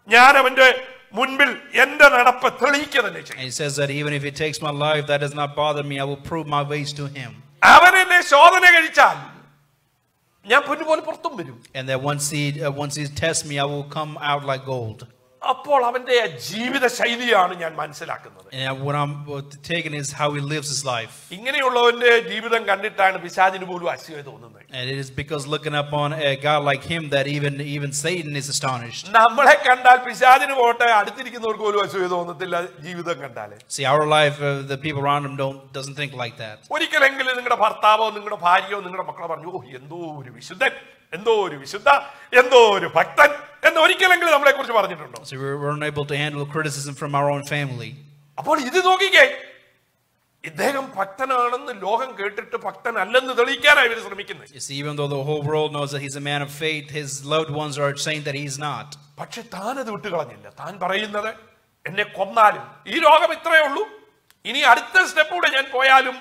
A: ഞാൻ അവന്റെ മുൻപിൽ എന്റെ നടപ്പ് തെളിയിക്കുക തന്നെ
B: And
A: ചെയ്യും
B: he says that even if he takes my life, that does not bother me. I will prove my ways to him.
A: അവൻ എന്നെ ശോധന കഴിച്ചാൽ ഞാൻ പൊന്നുപോലെ പുറത്തും വരും
B: And that once he, uh, once he tests me, I will come out like gold.
A: അപ്പോൾ അവന്റെ ജീവിത ശൈലിയാണ് ഞാൻ മനസ്സിലാക്കുന്നത്
B: And what I'm uh, taking is how he lives his life.
A: ഇങ്ങനെയുള്ളവന്റെ ജീവിതം കണ്ടിട്ടാണ് പിശാചിന് പോലും അസ്യൂയ തോന്നുന്നത്
B: And it is because looking upon a God like him that even, even Satan is astonished.
A: നമ്മളെ കണ്ടാൽ പിശാചിന് പോട്ടെ അടുത്തിരിക്കുന്നവർക്ക് പോലും അസൂയ തോന്നത്തില്ല ജീവിതം കണ്ടാൽ
B: See, our life, uh, the people around him don't, doesn't think like that.
A: ഒരിക്കലെങ്കിലും നിങ്ങളുടെ ഭർത്താവോ നിങ്ങളുടെ ഭാര്യയോ നിങ്ങളുടെ മക്കളോ പറഞ്ഞു ഓ എന്തോ ഒരു വിശുദ്ധൻ എന്തോ ഒരു വിശുദ്ധ എന്തോ ഒരു ഭക്തൻ എന്ന് ഒരിക്കലെങ്കിലും നമ്മളെ കുറിച്ച് പറഞ്ഞിട്ടുണ്ടോ
B: So we're, we're unable to handle criticism from our own family.
A: അപ്പോൾ ഇത് നോക്കിക്കേ ഇദ്ദേഹം ഭക്തനാണെന്ന് ലോകം കേട്ടിട്ട് ഭക്തനല്ലെന്ന് തെളിയിക്കാനാണ് ഇവർ ശ്രമിക്കുന്നത്.
B: Even though the whole world knows that he's a man of faith, his loved ones are saying that he's not.
A: പക്ഷെ താൻ അത് വിട്ടുകളഞ്ഞില്ല. താൻ പറയുന്നത് എന്നെ കൊന്നാലും. ഈ ലോകം ഇത്രയേ ഉള്ളൂ. ഇനി അടുത്ത സ്റ്റെപ്പ് കൂടെ ഞാൻ പോയാലും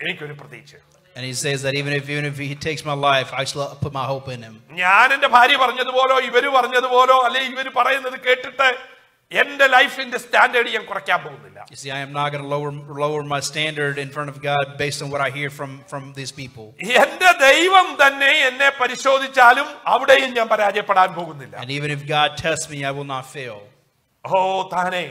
A: എനിക്കൊരു പ്രതീക്ഷയുണ്ട്.
B: And he says that even if, even if he takes my life, I shall put my hope in him.
A: ഞാൻ എന്റെ ഭാര്യ പറഞ്ഞതുപോലോ ഇവർ പറഞ്ഞതുപോലോ അല്ലെ ഇവർ പറയുന്നത് കേട്ടിട്ട് എന്റെ ലൈഫിന്റെ സ്റ്റാൻഡേർഡ് ഞാൻ കുറയ്ക്കാൻ പോകുന്നില്ല.
B: You see, I am not going to lower, lower my standard in front of God based on what I hear from, from these people.
A: എന്റെ ദൈവം തന്നെ എന്നെ പരിശോധിച്ചാലും അവിടെയും ഞാൻ പരാജയപ്പെടാൻ പോകുന്നില്ല.
B: And even if God tests me, I will not fail.
A: ഓ താനെ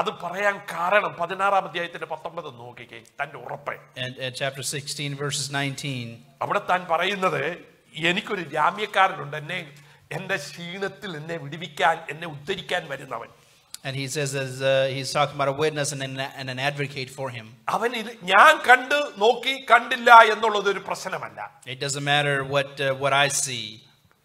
A: അത് പറയാൻ കാരണം പതിനാറാം അധ്യായത്തിന്റെ പത്തൊമ്പത് നോക്കിക്കേ തന്റെ ഉറപ്പ്.
B: And chapter 16, verses 19,
A: അവിടെ താൻ പറയുന്നത് എനിക്കൊരു ജാമ്യക്കാരനുണ്ട് എന്നെ എന്റെ ക്ഷീണത്തിൽ എന്നെ വിടിവിക്കാൻ എന്നെ ഉദ്ധരിക്കാൻ വരുന്നവൻ.
B: And he says as, uh, he's talking about a witness and an, and an advocate for him.
A: അവൻ ഇത് ഞാൻ കണ്ട് നോക്കി കണ്ടില്ല എന്നുള്ളത് ഒരു പ്രശ്നമല്ല
B: It doesn't matter what, uh, what I see.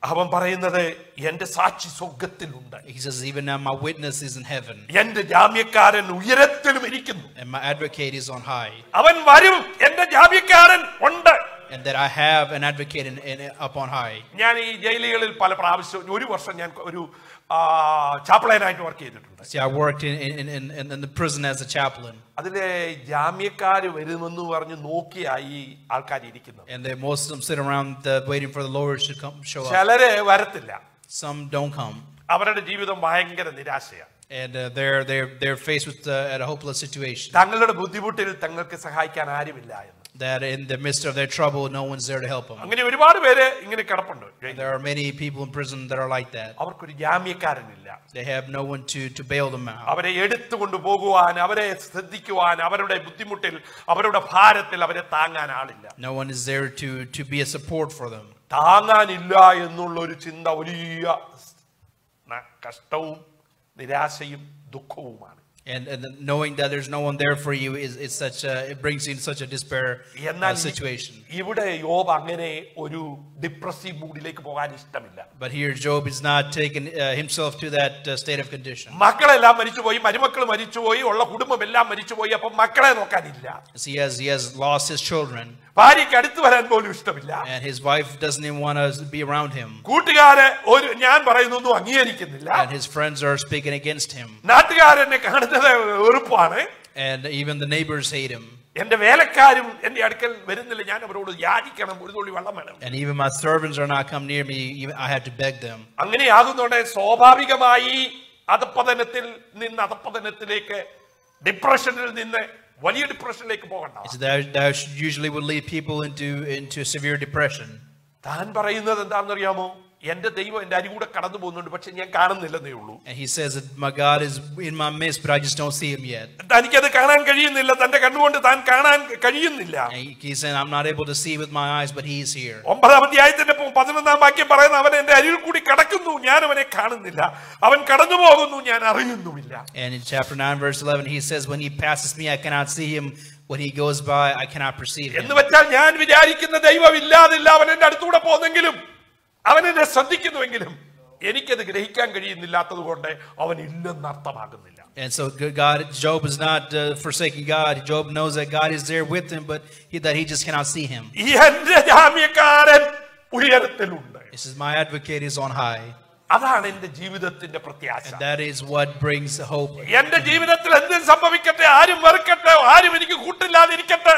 A: അവൻ പറയുന്നത് എന്റെ സാക്ഷി സ്വർഗത്തിലുണ്ട്
B: He says, even now my witness is in heaven
A: എന്റെ ജാമ്യക്കാരൻ ഉയരത്തിലും ഇരിക്കുന്നു
B: and my advocate is on high.
A: അവൻ വരും എന്റെ ജാമ്യക്കാരൻ ഉണ്ട്
B: And that I have an advocate in, in, up on high.
A: ഞാൻ ഈ ജയിലുകളിൽ പല പ്രാവശ്യവും ഒരു വർഷം ഞാൻ ഒരു ചാപ്പിളനായിട്ട് വർക്ക് ചെയ്തിട്ടുണ്ട്
B: See, I worked in, in, in, in, in the prison as a chaplain.
A: അതിലെ ജാമ്യക്കാര് വരുമെന്ന് പറഞ്ഞ് നോക്കിയായി ആൾക്കാർ ഇരിക്കുന്നത്
B: And they, most of them sit around uh, waiting for the lawyers should come show up.
A: ചിലര് വരത്തില്ല
B: Some don't come.
A: അവരുടെ ജീവിതം ഭയങ്കര നിരാശയാണ്
B: And uh, they're, they're, they're faced with uh, at a hopeless situation.
A: തങ്ങളുടെ ബുദ്ധിമുട്ടിൽ തങ്ങൾക്ക് സഹായിക്കാൻ ആരുമില്ല എന്ന്
B: That in the midst of their trouble, no one's there to help them.
A: അങ്ങനെ ഒരുപാട് പേര് ഇങ്ങനെ കിടപ്പുണ്ട്
B: There are many people in prison that are like that.
A: അവർക്കൊരു ജാമ്യക്കാരനില്ല
B: They have no one to, to bail them out.
A: അവരെ എടുത്തുകൊണ്ട് പോകുവാൻ അവരെ ശ്രദ്ധിക്കുവാൻ അവരുടെ ബുദ്ധിമുട്ടിൽ അവരുടെ ഭാരത്തിൽ അവരെ താങ്ങാൻ ആളില്ല
B: No one is there to, to be a support for them.
A: താങ്ങാനില്ല എന്നുള്ള ഒരു ചിന്ത വലിയ ന- കഷ്ടവും നിരാശയും ദുഃഖവുമാണ്
B: And, and knowing that there's no one there for you is, is such a, it brings you in such a despair uh,
A: എന്നാൽ
B: situation.
A: ഇവിടെ യോബ് അങ്ങനെ ഒരു ഡിപ്രസീവ് മൂഡിലേക്ക് പോകാൻ ഇഷ്ടമില്ല
B: But here, Job is not taking uh, himself to that uh, state of condition.
A: മക്കളെല്ലാം മരിച്ചുപോയി മരുമക്കൾ മരിച്ചുപോയി ഉള്ള കുടുംബം എല്ലാം മരിച്ചുപോയി അപ്പൊ മക്കളെ നോക്കാനില്ല
B: As he has, he has lost his children,
A: ഭാര്യയ്ക്ക് അടുത്ത് വരാൻ പോലും ഇഷ്ടമില്ല
B: and his wife doesn't even want to be around him.
A: കൂട്ടുകാര് ഒരു ഞാൻ പറയുന്നൊന്നും അംഗീകരിക്കുന്നില്ല
B: And his friends are speaking against him.
A: നാട്ടുകാരനെ കാണുന്നത് വെറുപ്പാണ്
B: And even the neighbors hate him.
A: എന്റെ വേലക്കാരും എന്റെ അടുക്കൽ വരുന്നില്ല ഞാൻ അവരോട് യാചിക്കണം ഒരു തുള്ളി വെള്ളം വേണം
B: And even my servants are not come near me. I to beg them.
A: അങ്ങനെയാകുന്നോടെ സ്വാഭാവികമായി അധപ്പതനത്തിൽ നിന്ന് അധപ്പതനത്തിലേക്ക് ഡിപ്രഷനിൽ നിന്ന് വലിയ ഡിപ്രഷനിലേക്ക് പോകണ്ട
B: It's that, that usually would lead people into, into severe depression.
A: താൻ പറയുന്നത് എന്താണെന്നറിയാമോ എന്റെ ദൈവം എന്റെ അരികൂടെ കടന്നു പോകുന്നുണ്ട് പക്ഷെ ഞാൻ കാണുന്നില്ലെന്നേ ഉള്ളൂ
B: he he says that my God is in my midst, but I just don't see him yet.
A: അത് കാണാൻ കഴിയുന്നില്ല തന്റെ കണ്ണുകൊണ്ട് താൻ കാണാൻ കഴിയുന്നില്ല
B: he he- I am I'm not able to see with my eyes, but is here.
A: ഒമ്പതാം അധ്യായത്തിന്റെ പ- പതിനൊന്നാം വാക്യം പറയുന്നു അവൻ എന്റെ അരികിൽ കൂടി കടക്കുന്നു ഞാൻ അവനെ കാണുന്നില്ല അവൻ കടന്നു പോകുന്നു ഞാൻ അറിയുന്നുമില്ല
B: And in chapter 9, verse 11, he says, When he passes me, I cannot see him. When he goes by, I cannot perceive him.
A: എന്ന് വെച്ചാൽ ഞാൻ വിചാരിക്കുന്ന ദൈവം ഇല്ലാതില്ല അവൻ എന്റെ അടുത്തൂടെ പോകുന്നെങ്കിലും അവൻ എന്നെ ശ്രദ്ധിക്കുന്നുവെങ്കിലും എനിക്കത് ഗ്രഹിക്കാൻ കഴിയുന്നില്ലാത്തത് കൊണ്ട് അവൻ ഇല്ലെന്ന് അർത്ഥമാകുന്നില്ല
B: And so good God, Job is not uh, forsaking God. Job knows that God is there with him, but he, that he just cannot see him.
A: ഈ എന്റെ ജാമ്യക്കാരൻ ഉയരത്തിലുണ്ട്
B: He says, My advocate is on high.
A: അതാണ് എന്റെ ജീവിതത്തിന്റെ പ്രത്യാശ
B: And that is what brings hope.
A: എന്റെ ജീവിതത്തിൽ എന്തും സംഭവിക്കട്ടെ ആരും വെറുക്കട്ടെ ആരും എനിക്ക് കൂട്ടില്ലാതിരിക്കട്ടെ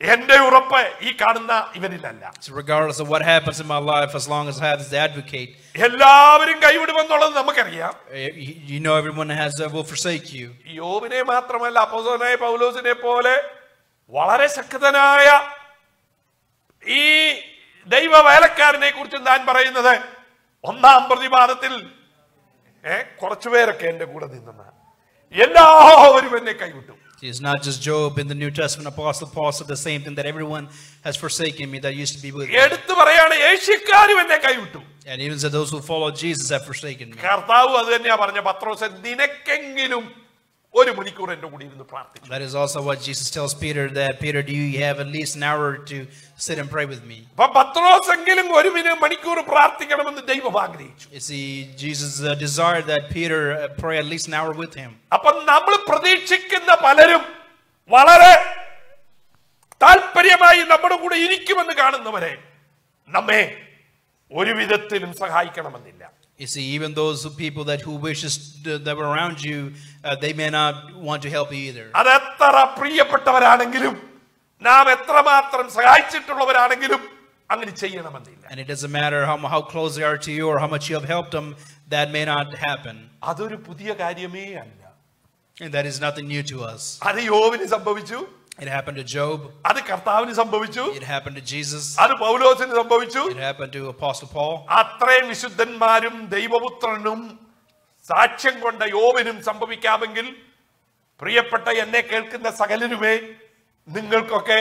A: എന്റെ ഉറപ്പ് ഈ കാണുന്ന
B: ഇവരിലല്ല. Regardless of what happens in my life, as long as I have this advocate,
A: എല്ലാവരും കൈവിടുമെന്നുള്ളത് നമുക്കറിയാം.
B: You you know everyone has uh, will forsake you.
A: യോബിനെ മാത്രമല്ല അപ്പോസ്തലനായ പൗലോസിനെ പോലെ വളരെ ശക്തനായ ഈ ദൈവ വേലക്കാരനെ കുറിച്ച് താൻ പറയുന്നത് ഒന്നാം പ്രതിപാദത്തിൽ ഏ കുറച്ചുപേരൊക്കെ എന്റെ കൂടെ നിന്നാണ് എല്ലാവരും എന്നെ കൈവിട്ടു.
B: See, it's not just Job in the New Testament. Apostle Paul said the same thing that everyone has forsaken me that used to be with me. And even said those who follow Jesus have forsaken me.
A: ഒരു മണിക്കൂർ എന്റെ കൂടെ ഇരുന്ന് പ്രാർത്ഥിക്കും
B: That is also what Jesus tells Peter that Peter, do you have at least an hour to sit and pray with me?
A: പത്രോസെങ്കിലും ഒരു മണിക്കൂർ പ്രാർത്ഥിക്കണമെന്ന് ദൈവം ആഗ്രഹിച്ചു
B: You see, Jesus uh, desired that Peter uh, pray at least an hour with him.
A: അപ്പൊ നമ്മൾ പ്രതീക്ഷിക്കുന്ന പലരും വളരെ താല്പര്യമായി നമ്മുടെ കൂടെ ഇരിക്കുമെന്ന് കാണുന്നവരെ നമ്മെ ഒരു വിധത്തിലും സഹായിക്കണമെന്നില്ല
B: You see, even those who, people that who wishes to, that were around you, uh, they may not want to help you either.
A: അതെത്ര പ്രിയപ്പെട്ടവരാണെങ്കിലും നാം എത്രമാത്രം സഹായിച്ചിട്ടുള്ളവരാണെങ്കിലും അങ്ങനെ ചെയ്യണമെന്നില്ല
B: And it doesn't matter how, how close they are to you or how much you have helped them, that may not happen.
A: അതൊരു പുതിയ കാര്യമേ അല്ല
B: And that is nothing new to us.
A: അത് യോവിന് സംഭവിച്ചു
B: It happened to Job.
A: അത് കർത്താവിന് സംഭവിച്ചു
B: It happened to Jesus.
A: അത് പൗലോസിന് സംഭവിച്ചു
B: It happened to Apostle Paul.
A: അത്രയും വിശുദ്ധന്മാരും ദൈവപുത്രനും സാക്ഷ്യം കൊണ്ട യോബിനും സംഭവിക്കാമെങ്കിൽ പ്രിയപ്പെട്ട എന്നെ കേൾക്കുന്ന സകലരുമേ നിങ്ങൾക്കൊക്കെ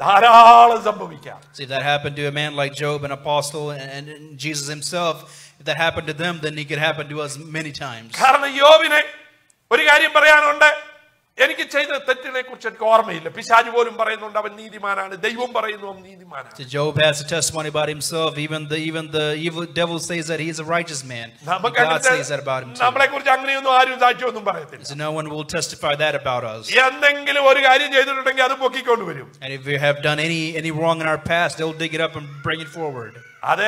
A: ധാരാളം സംഭവിക്കാം
B: See, that happened to a man like Job, an apostle, and, and Jesus himself, if that happened to them, then it could happen to us many times.
A: കാരണം യോബിനെ ഒരു കാര്യം പറയാനുണ്ട് എനിക്ക് ചെയ്ത തെറ്റിനെ കുറിച്ച് എനിക്ക് ഓർമ്മയില്ല പിശാജ് പോലും പറയുന്നുണ്ട് അവൻ നീതിമാനാണ് ദൈവം പറയുന്നു അവൻ നീതിമാനാണ്
B: So Job has a testimony about himself. Even the even the evil devil says that he's a righteous man. And
A: നമുക്ക്
B: God says that about him too.
A: നമ്മളെ കുറിച്ച് അങ്ങനെയൊന്നും ആരും സാക്ഷ്യമൊന്നും പറയത്തില്ല
B: So no one will testify that about us.
A: എന്തെങ്കിലും ഒരു കാര്യം ചെയ്തിട്ടുണ്ടെങ്കിൽ അത് പൊക്കിക്കൊണ്ട് വരും
B: And if we have done any any wrong in our past, they'll dig it up and bring it forward.
A: അത്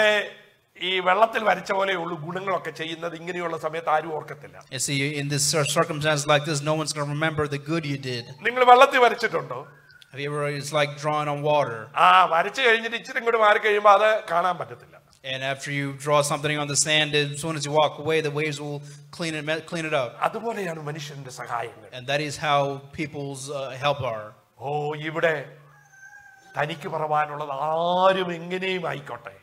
A: ഈ വെള്ളത്തിൽ വരച്ച പോലെയുള്ള ഗുണങ്ങളൊക്കെ ചെയ്യുന്നത് ഇങ്ങനെയുള്ള സമയത്ത് ആരും ഓർക്കത്തില്ല
B: see, in this circumstance like this, no one's going to remember the good you did.
A: നിങ്ങൾ വെള്ളത്തിൽ വരച്ചിട്ടുണ്ടോ
B: Have you ever? It's like drawing on water.
A: ആ വരച്ചു കഴിഞ്ഞിട്ട് ഇച്ചിരി ഇങ്ങോട്ട് മാറി കഴിയുമ്പോൾ അത് കാണാൻ പറ്റത്തില്ല
B: And after you draw something on the sand, as soon as you walk away, the waves will clean it clean it up.
A: അതുപോലെയാണ് മനുഷ്യന്റെ സഹായങ്ങൾ
B: And that is how people's uh, help are.
A: ഓ ഇവിടെ തനിക്ക് പറവാനുള്ളത് ആരും എങ്ങനെയും ആയിക്കോട്ടെ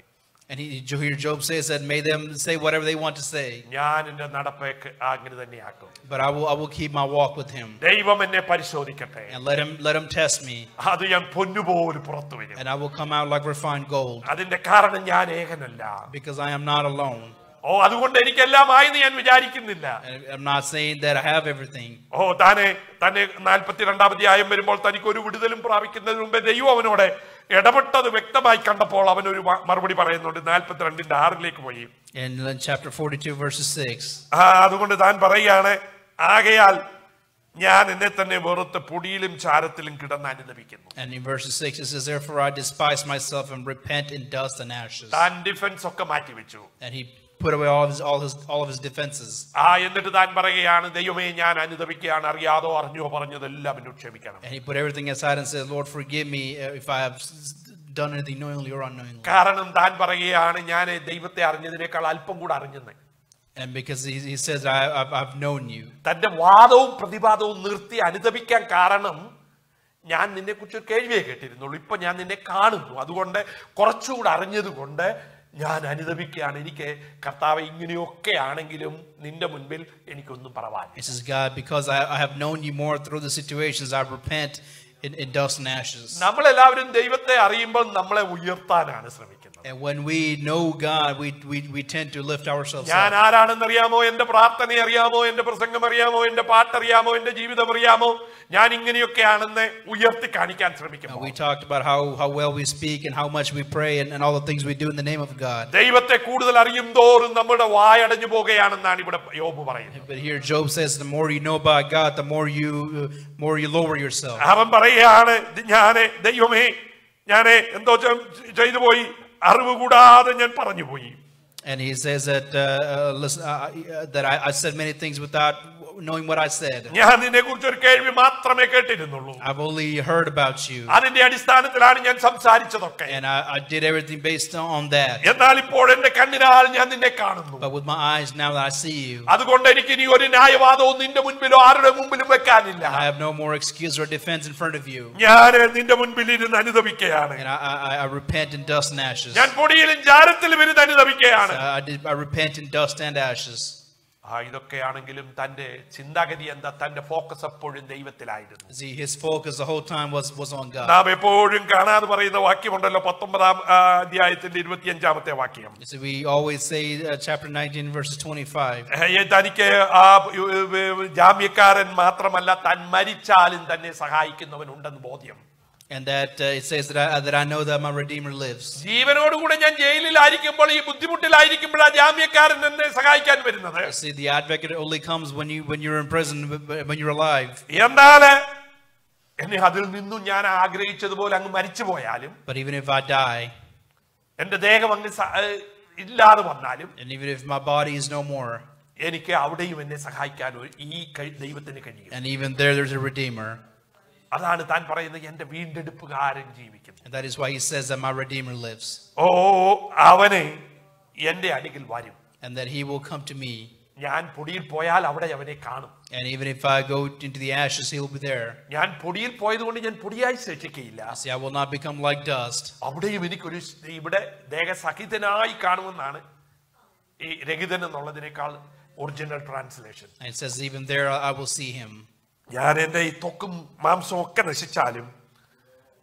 B: And he, you hear Job says that may them say whatever they want to say,
A: ഞാൻ എന്റെ നടപ്പേക്ക് അങ്ങനെ തന്നെയാക്കും
B: but I will I will keep my walk with him
A: ദൈവം എന്നെ പരിശോധിക്കട്ടെ
B: and let him let him test me,
A: അത് ഞാൻ പൊന്നുപോലെ പുറത്തു വരും
B: and I will come out like refined gold
A: അതിന്റെ കാരണം ഞാൻ ഏകനല്ല
B: because I am not alone.
A: ഓ അതുകൊണ്ട് എനിക്കെല്ലാം ആയെന്ന് ഞാൻ വിചാരിക്കുന്നില്ല
B: And I'm not saying that I have everything.
A: ഓ താനെ തന്നെ നാൽപ്പത്തിരണ്ടാമത്തെ ആയം വരുമ്പോൾ തനിക്ക് ഒരു വിടുതലും പ്രാപിക്കുന്നതിന് മുമ്പേ ദൈവം അവനോട് ഇടപെട്ടത് വ്യക്തമായി കണ്ടപ്പോൾ അവൻ ഒരു മറുപടി പറയുന്നുണ്ട് നാൽപ്പത്തിരണ്ടിന്റെ ആറിലേക്ക് പോയി
B: In chapter 42, verses 6.
A: ആ അതുകൊണ്ട് താൻ പറയുകയാണ് ആകയാൽ ഞാൻ എന്നെ തന്നെ വെറുത്ത് പൊടിയിലും ചാരത്തിലും കിടന്ന് അനുദപിക്കുന്നു
B: And in verses 6, it says, Therefore I despise myself and repent in dust and ashes.
A: താൻ ഡിഫൻസ് ഒക്കെ മാറ്റിവെച്ചു
B: And he put away all of his, all his, all of his defenses.
A: ആ എന്നിട്ട് താൻ പറയുകയാണ് ദൈവമേ ഞാൻ അനുതപിക്കുകയാണ് അറിയാതോ അറിഞ്ഞോ പറഞ്ഞതെല്ലാം എന്നോട് ക്ഷമിക്കണം
B: And he put everything aside and said, Lord, forgive me uh, if I have done anything knowingly or unknowingly.
A: കാരണം താൻ പറയുകയാണ് ഞാൻ ദൈവത്തെ അറിഞ്ഞതിനേക്കാൾ അല്പം കൂടി അറിഞ്ഞെന്ന്
B: And because he, he says, I, I've, I've known you.
A: തന്റെ വാദവും പ്രതിവാദവും നിർത്തി അനുതപിക്കാൻ കാരണം ഞാൻ നിന്നെ കുറിച്ച് ഒരു കേൾവിയെ കേട്ടിരുന്നുള്ളൂ ഇപ്പൊ ഞാൻ നിന്നെ കാണുന്നു അതുകൊണ്ട് കുറച്ചുകൂടെ അറിഞ്ഞത് കൊണ്ട് ഞാൻ അനുദപിക്കുകയാണ്. എനിക്ക് കർത്താവ് ഇങ്ങനെയൊക്കെ ആണെങ്കിലും നിന്റെ മുൻപിൽ എനിക്കൊന്നും പറവാൻ.
B: He is God, because I, I have known you more through the situations, I repent in, in dust and ashes.
A: നമ്മളെല്ലാവരും ദൈവത്തെ അറിയുമ്പോൾ നമ്മളെ ഉയർത്താനാണ് ശ്രമിക്കുന്നത്.
B: And when we know God, we, we, we tend to lift ourselves
A: ഞാൻ
B: up.
A: ആരാണെന്ന് അറിയാമോ എന്റെ പ്രാർത്ഥന അറിയാമോ എന്റെ പ്രസംഗം അറിയാമോ എന്റെ പാട്ടറിയാമോ എന്റെ ജീവിതം അറിയാമോ ഞാൻ ഇങ്ങനെയൊക്കെയാണെന്ന് ഉയർത്തി കാണിക്കാൻ
B: Uh,
A: ശ്രമിക്കുന്നു
B: we talked about how, how well we speak and how much we pray and, and all the things we do in the name of God.
A: ദൈവത്തെ കൂടുതൽ അറിയും തോറും നമ്മുടെ വായടഞ്ഞു പോകുകയാണെന്നാണ് ഇവിടെ യോബ് പറയുന്നത്
B: But here Job says, the more you know about God, the more you, uh, more you lower yourself.
A: അവൻ പറയുകയാണ് ഞാന് ദൈവമേ ഞാന് എന്തോ ചെ- ചെയ്തു പോയി അറിവ് കൂടാതെ ഞാൻ പറഞ്ഞു പോയി
B: And he says that, uh, uh, listen, uh, uh, that I, I said many things without knowing what I said.
A: ഞാൻ നിന്നെ കുറിച്ച് ഒരു കേൾവി മാത്രമേ കേട്ടിരുന്നുള്ളൂ
B: I've only heard about you.
A: അതിന്റെ അടിസ്ഥാനത്തിലാണ് ഞാൻ സംസാരിച്ചതൊക്കെ
B: And I, I did everything based on that.
A: എന്നാൽ ഇപ്പോൾ എന്റെ കണ്ണിനാൽ ഞാൻ നിന്നെ കാണുന്നു
B: But with my eyes now that I see you,
A: അതുകൊണ്ട് എനിക്ക് ഇനി ഒരു ന്യായവാദവും നിന്റെ മുൻപിലോ ആരുടെ മുമ്പിലും വെക്കാനില്ല
B: I have no more excuse or defense in front of you.
A: ഞാൻ നിന്റെ മുൻപിൽ ഇരുന്ന് അനുദപിക്കുകയാണ്
B: And I, I, I repent in dust and ashes.
A: ഞാൻ പൊടിയിലും ജാരത്തിലും ഇരുന്ന് അനുദപിക്കുകയാണ്
B: I, I, did, I repent in dust and ashes.
A: ആ ഇതൊക്കെയാണെങ്കിലും തന്റെ ചിന്താഗതി എന്താ തന്റെ ഫോക്കസ് എപ്പോഴും ദൈവത്തിലായിരുന്നു
B: See, his focus the whole time was, was on God.
A: നാം എപ്പോഴും കാണാതെ പറയുന്ന വാക്യമുണ്ടല്ലോ പത്തൊമ്പതാം ആ, അധ്യായത്തിന്റെ 25 ആമത്തെ വാക്യം
B: So we always say, uh, chapter 19, verse 25.
A: ഏ, തനിക്ക് ആ ജാമ്യക്കാരൻ മാത്രമല്ല താൻ മരിച്ചാലും തന്നെ സഹായിക്കുന്നവൻ ഉണ്ടെന്ന് ബോധ്യം
B: And that uh, it says that I, that I know that my Redeemer lives.
A: ജീവനോടുകൂടെ ഞാൻ ജയിലിലായിരിക്കുമ്പോൾ ഈ ബുദ്ധിമുട്ടിലായിരിക്കുമ്പോൾ ആ ജാമ്യക്കാരൻ എന്നെ സഹായിക്കാൻ വരുന്നത്
B: See, the advocate only comes when you when you're in prison, but- but when you're alive.
A: എന്നാൽ എന്നെ അതിൽ നിന്നും ഞാൻ ആഗ്രഹിച്ചതുപോലെ അങ്ങ് മരിച്ചു പോയാലും
B: But even if I die,
A: എന്റെ ദേഹം അങ്ങ് സ- ഏ, ഇല്ലാതെ വന്നാലും
B: and even if my body is no more,
A: എനിക്ക് അവിടെയും എന്നെ സഹായിക്കാൻ ഒരു- ഈ കഴി- ദൈവത്തിന് കഴിയും
B: and even there there's a Redeemer.
A: അതാണ് താൻ പറയുന്നത് എന്റെ വീണ്ടെടുപ്പുകാരൻ ജീവിക്കുന്നു
B: And that is why he says that my Redeemer lives,
A: ഓ അവനെ എന്റെ അരികിൽ വരും
B: and that he will come to me.
A: ഞാൻ പൊടിയിൽ പോയാൽ അവിടെ അവനെ കാണും
B: And even if I go into the ashes, he'll be there.
A: ഞാൻ പൊടിയിൽ പോയതുകൊണ്ട് ഞാൻ പൊടിയായി ശേഷിക്കയില്ല
B: See, I will not become like dust.
A: അവിടെയും എനിക്കൊരു സ്- ഇവിടെ ദേഹസഹിതനായി കാണുമെന്നാണ് ഈ രഹിതൻ എന്നുള്ളതിനേക്കാൾ original translation
B: And it says, even there I will see him.
A: ഞാൻ എൻ്റെ ഈ തൊക്കും മാംസവും ഒക്കെ നശിച്ചാലും